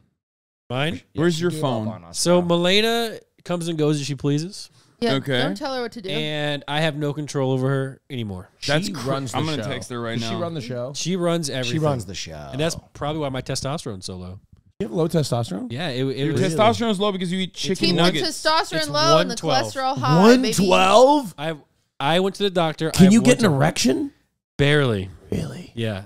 Mine. Where's your phone? on us, So bro. Malena comes and goes as she pleases, Yeah. Okay. Don't tell her what to do. and I have no control over her anymore. That's she cr- runs the I'm gonna show. text her right Does she now. run the show? She runs everything. she runs the show, and that's probably why my testosterone's so low. You have low testosterone? Yeah, it, it Your was. testosterone is low because you eat chicken Keep nuggets. the testosterone It's low and the cholesterol high. One baby. twelve. I I went to the doctor. Can I you get an erection? Barely. Really? Yeah.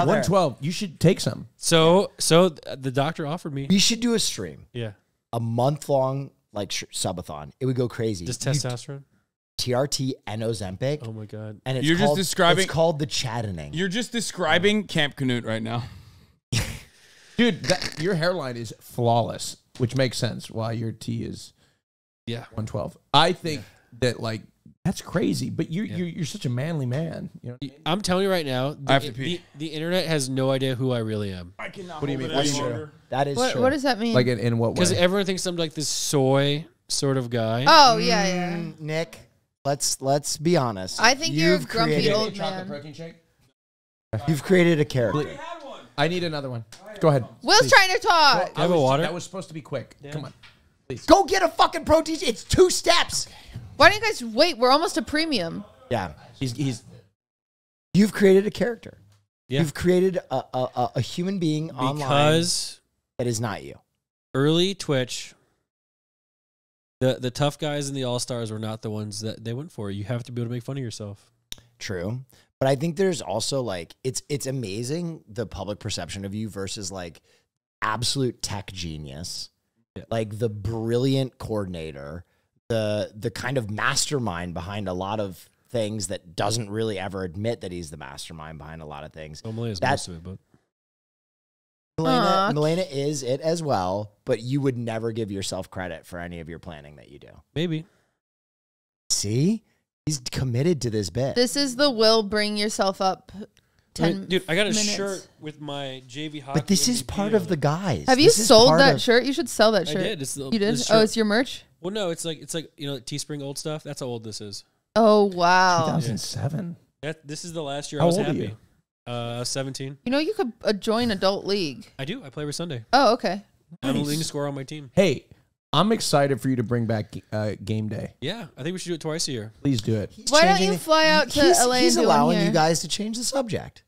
I, One twelve. You should take some. so so th- the doctor offered me. You should do a stream, Yeah. a month long like sh- subathon. It would go crazy. Just You- testosterone. TRT and Ozempic, Oh my god. and it's You're just called, describing- It's called the chattening. You're just describing Camp Canute right now. Dude, that, your hairline is flawless, which makes sense why your T is Yeah. 112. I think that like that's crazy, but you're you're, you're such a manly man. You know, I'm telling you right now, the, I have to pee. the, the internet has no idea who I really am. I cannot. What do you mean? That's true. That is What, true. what does that mean? like in, in what Because everyone thinks I'm like this soy sort of guy. oh yeah, yeah. Mm, Nick, let's let's be honest. I think you're a You've grumpy created- old man. protein shake. You've created a character. I need another one. Go ahead. Will's trying to talk. I have a water. That was supposed to be quick. Come on. please. Go get a fucking protein. It's two steps. Why don't you guys wait? We're almost a premium. Yeah, He's he's you've created a character. Yeah. You've created a, a, a, a human being online because that is not you. early Twitch, the the tough guys and the all stars were not the ones that they went for. You have to be able to make fun of yourself. True. But I think there's also like it's it's amazing the public perception of you versus like absolute tech genius. Yeah. Like the brilliant coordinator, the the kind of mastermind behind a lot of things that doesn't really ever admit that he's the mastermind behind a lot of things. Normally is That- most of it, but Malena, Aw. Is it as well, but you would never give yourself credit for any of your planning that you do. maybe. See? He's committed to this bit. This is the will bring yourself up. I mean, dude, I got a minutes. shirt with my JV hockey. but this is MVP part of the guys. Have you This sold that of- shirt? You should sell that I shirt. did. It's the, You did? this Oh, it's your merch. Well, no, it's like it's like you know Teespring old stuff. That's how old this is. Oh wow! 2007. That this is the last year How I was old are happy. you? Uh, seventeen. You know you could uh, join adult league. I do. I play every Sunday. Oh okay. I'm a Nice. leading scorer on my team. Hey, I'm excited for you to bring back uh, game day. Yeah, I think we should do it twice a year. Please do it. He's Why don't you fly out to he's, LA He's and do one allowing here? you guys to change the subject.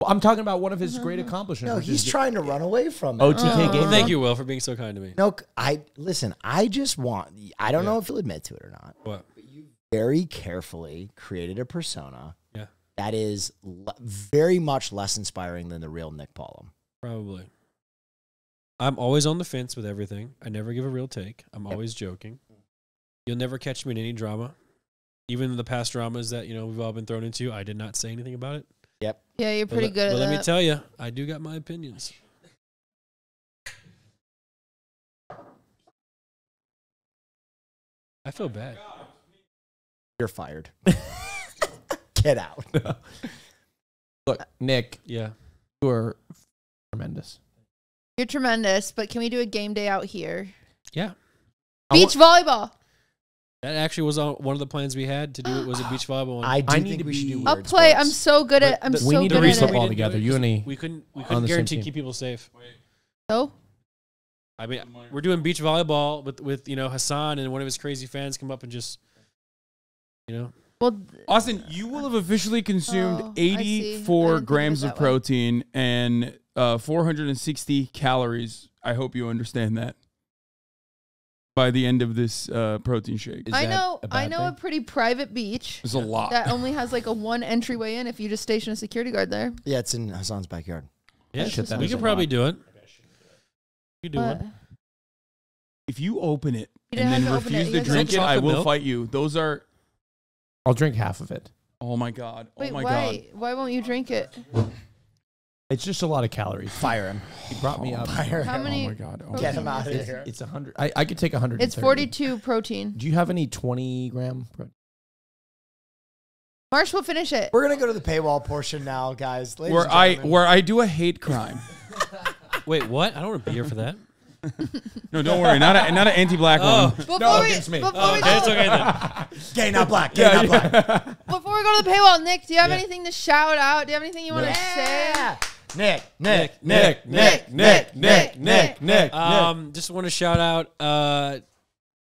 Well, I'm talking about one of his great mm-hmm. accomplishments. No, which he's is trying to run away from it. OTK Oh. oh. game. Thank you, Will, for being so kind to me. No, I listen. I just want. I don't know if you'll admit to it or not. What? But you very carefully created a persona Yeah, that is le- very much less inspiring than the real Nick Polom. probably. I'm always on the fence with everything. I never give a real take. I'm always joking. You'll never catch me in any drama. Even the past dramas that you know we've all been thrown into, I did not say anything about it. Yep. Yeah, you're pretty let- good but at let that. me tell you, I do got my opinions. I feel bad. You're fired. Get out. Look, Nick, Yeah. you are tremendous. you're tremendous, but can we do a game day out here? Yeah. I Beach volleyball. That actually was on one of the plans we had to do it was a beach volleyball one. I do I need think to we should be- do I'll weird play. sports. I'm so good at. I'm the- so we need good to at reach it. football we together. You and me we couldn't we on couldn't the same guarantee team. keep people safe. So I mean, we're doing beach volleyball with with you know Hasan and one of his crazy fans come up and just you know well, Austin, you will have officially consumed Oh, I see. I 84 didn't think of grams of that way. protein and uh, 460 calories. I hope you understand that. By the end of this uh, protein shake, Is I that know. a I bad know a thing? pretty private beach it's a lot. that only has like a one entryway in if you just station a security guard there. Yeah, it's in Hasan's backyard. yeah Shit, that we is could probably lot. do it. We could do But one. if you open it You and didn't then have to open it. refuse You to guys drink it, I chocolate will milk? fight you. Those are. I'll drink half of it. Oh my god. Wait, oh my why? Why won't you drink it? It's just a lot of calories. Fire him. He brought me oh, up. Fire How him. many? Oh my god. Oh my Get god. him out of It's, here. it's a hundred. I, I could take a hundred. It's 42 protein. Do you have any twenty gram? Protein? Marsh will finish it. We're gonna go to the paywall portion now, guys. Ladies Where and I gentlemen. where I do a hate crime. Wait, what? I don't want to be here for that. No, don't worry. Not a not an anti-black Oh. one. Before No, we, against me. Before, Oh, we okay, go, it's okay then. gay not black. Gay not black. before we go to the paywall, Nick, do you have Yeah. anything to shout out? Do you have anything you want to say? Nick, Nick, Nick, Nick, Nick, Nick, Nick, Nick. Um, just want to shout out. Uh,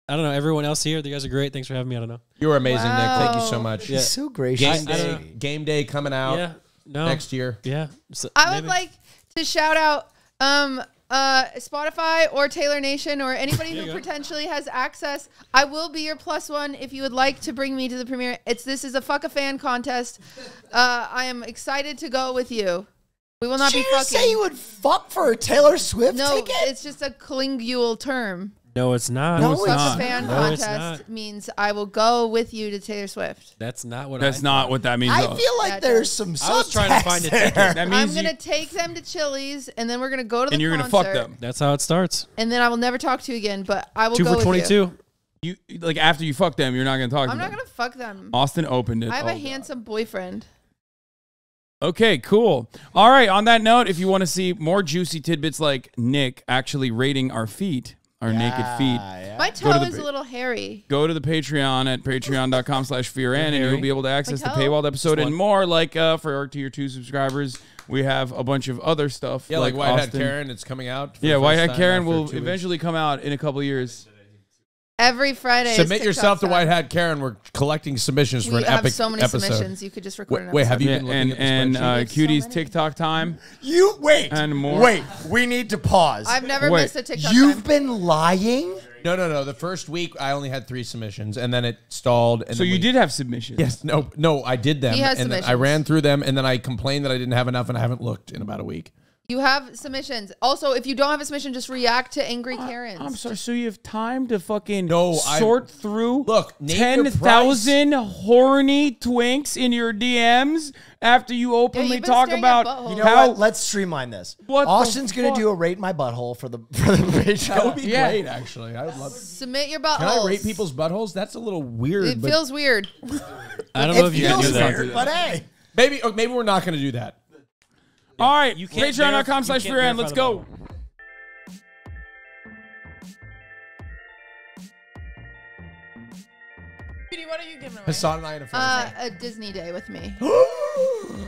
I don't know everyone else here. You guys are great. Thanks for having me. I don't know. You were amazing, Nick. Thank you so much. Yeah. He's so gracious. Game I- I day, don't game day coming out Yeah. No. next year. Yeah. So- I would maybe. like to shout out um uh Spotify or Taylor Nation or anybody who go. potentially has access. I will be your plus one if you would like to bring me to the premiere. It's this is a fuck a fan contest. Uh, I am excited to go with you. We will not Did be you fucking. say you would fuck for a Taylor Swift no, ticket? it's just a clingual term. No, it's not. No, it's Fuck not. a fan No, it's contest not. means I will go with you to Taylor Swift. That's not what. That's I not what that means. I though. feel like Yeah, there's some I was trying to find subtext a ticket. there. That I'm gonna you, take them to Chili's, and then we're gonna go to the and you're gonna fuck them. That's how it starts. and then I will never talk to you again. But I will Two go for twenty-two. You like after you fuck them, you're not gonna talk You. I'm to not them. gonna fuck them. Austin opened it. I have Oh, a God. handsome boyfriend. Okay, cool. All right. On that note, if you want to see more juicy tidbits like Nick actually rating our feet, our naked feet, Yeah, My Go toe to the is ba- a little hairy. go to the Patreon at patreon.com slash fear and you'll be able to access the toe? paywalled episode and more. Like uh, for our tier two subscribers, we have a bunch of other stuff. Yeah, like, White Hat Karen, it's coming out. Yeah, White Hat Karen will two weeks. eventually come out in a couple years. Every Friday. Submit yourself to. White Hat Karen. We're collecting submissions for We an have epic so many episode. submissions. You could just record Wait, an wait, have you Yeah, been looking and at the and uh, have so QT's. TikTok time. You wait And more. Wait, we need to pause. I've never Wait, missed a TikTok. You've time. been lying. no, no, no. The first week I only had three submissions, and then it stalled. And So you we- did have submissions. Yes, no, no. I did them, He has and then I ran through them, and then I complained that I didn't have enough, and I haven't looked in about a week. You have submissions. Also, if you don't have a submission, just react to angry uh, Karens. I'm sorry. So you have time to fucking No, I- sort through Look, name ten your thousand horny twinks in your DMs after you openly you've been talk staring at about buttholes. You know how what? Let's streamline this. What the Austin's gonna fuck? do a rate my butthole for the for the Patreon. That would be Yeah. great, actually. I would love. Submit your buttholes. Can I rate people's buttholes? That's a little weird. It but feels weird. I don't know if you can feels do that. but hey. maybe, or maybe we're not going to do that. All right, You can't Patreon.com slash you fear and let's go. butthole. What are you giving away? Hasan and I had a Uh, a Disney day with me.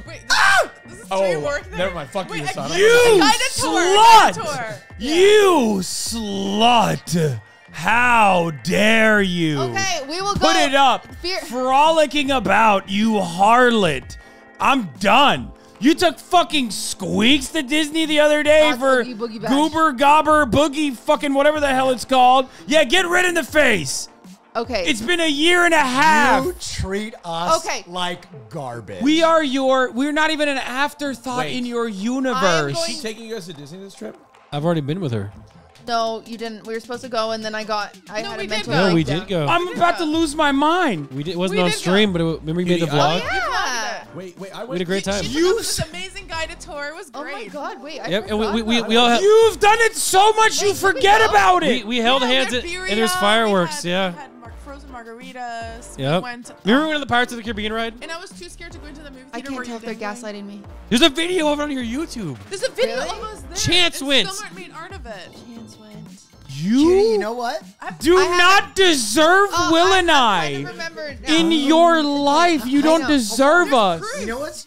Wait, this, this is oh, work there? never mind. Fuck Wait, you, a Hasan. guided- guided tour, guided tour. You slut! How dare you? Okay, we will Put go. it up. Fear- Frolicking about, you harlot. I'm done. You took fucking Squeex to Disney the other day That's for Oogie Boogie goober gobber boogie fucking whatever the hell it's called. Yeah, get red in the face. Okay. It's been a year and a half. You treat us Okay. like garbage. We are your. We're not even an afterthought Wait. in your universe. going- Is she taking you guys to Disney this trip? I've already been with her. No, you didn't. We were supposed to go, and then I got. I No, had we a did mental go. No, we breakdown. did go. I'm about to lose my mind. we did. It wasn't We on did stream, go. but it, remember we made the QT, I- vlog. Oh, yeah. Wait, wait. I We had a great time. She You took us this amazing guided tour. It was Oh great. my god! Wait. I Yep, and we forgot we, we, about we it. all had, You've done it so much, you Wait, did we forget go? about we, it. we held Yeah, we hands and, and there's fireworks. yeah. We had mar- frozen margaritas. Yep. We went. Remember we went to the Pirates of the Caribbean ride? and I was too scared to go into the movie theater. I can't where tell if they're gaslighting me. There's a video of it on your YouTube. There's a video Really? of us there. Chance and wins. Summer made art of it. Chance went. You, QT, you know what? do I haven't- not deserve Oh, Will I- and I'm I remember now. in your life. You I don't know. deserve us. You know what's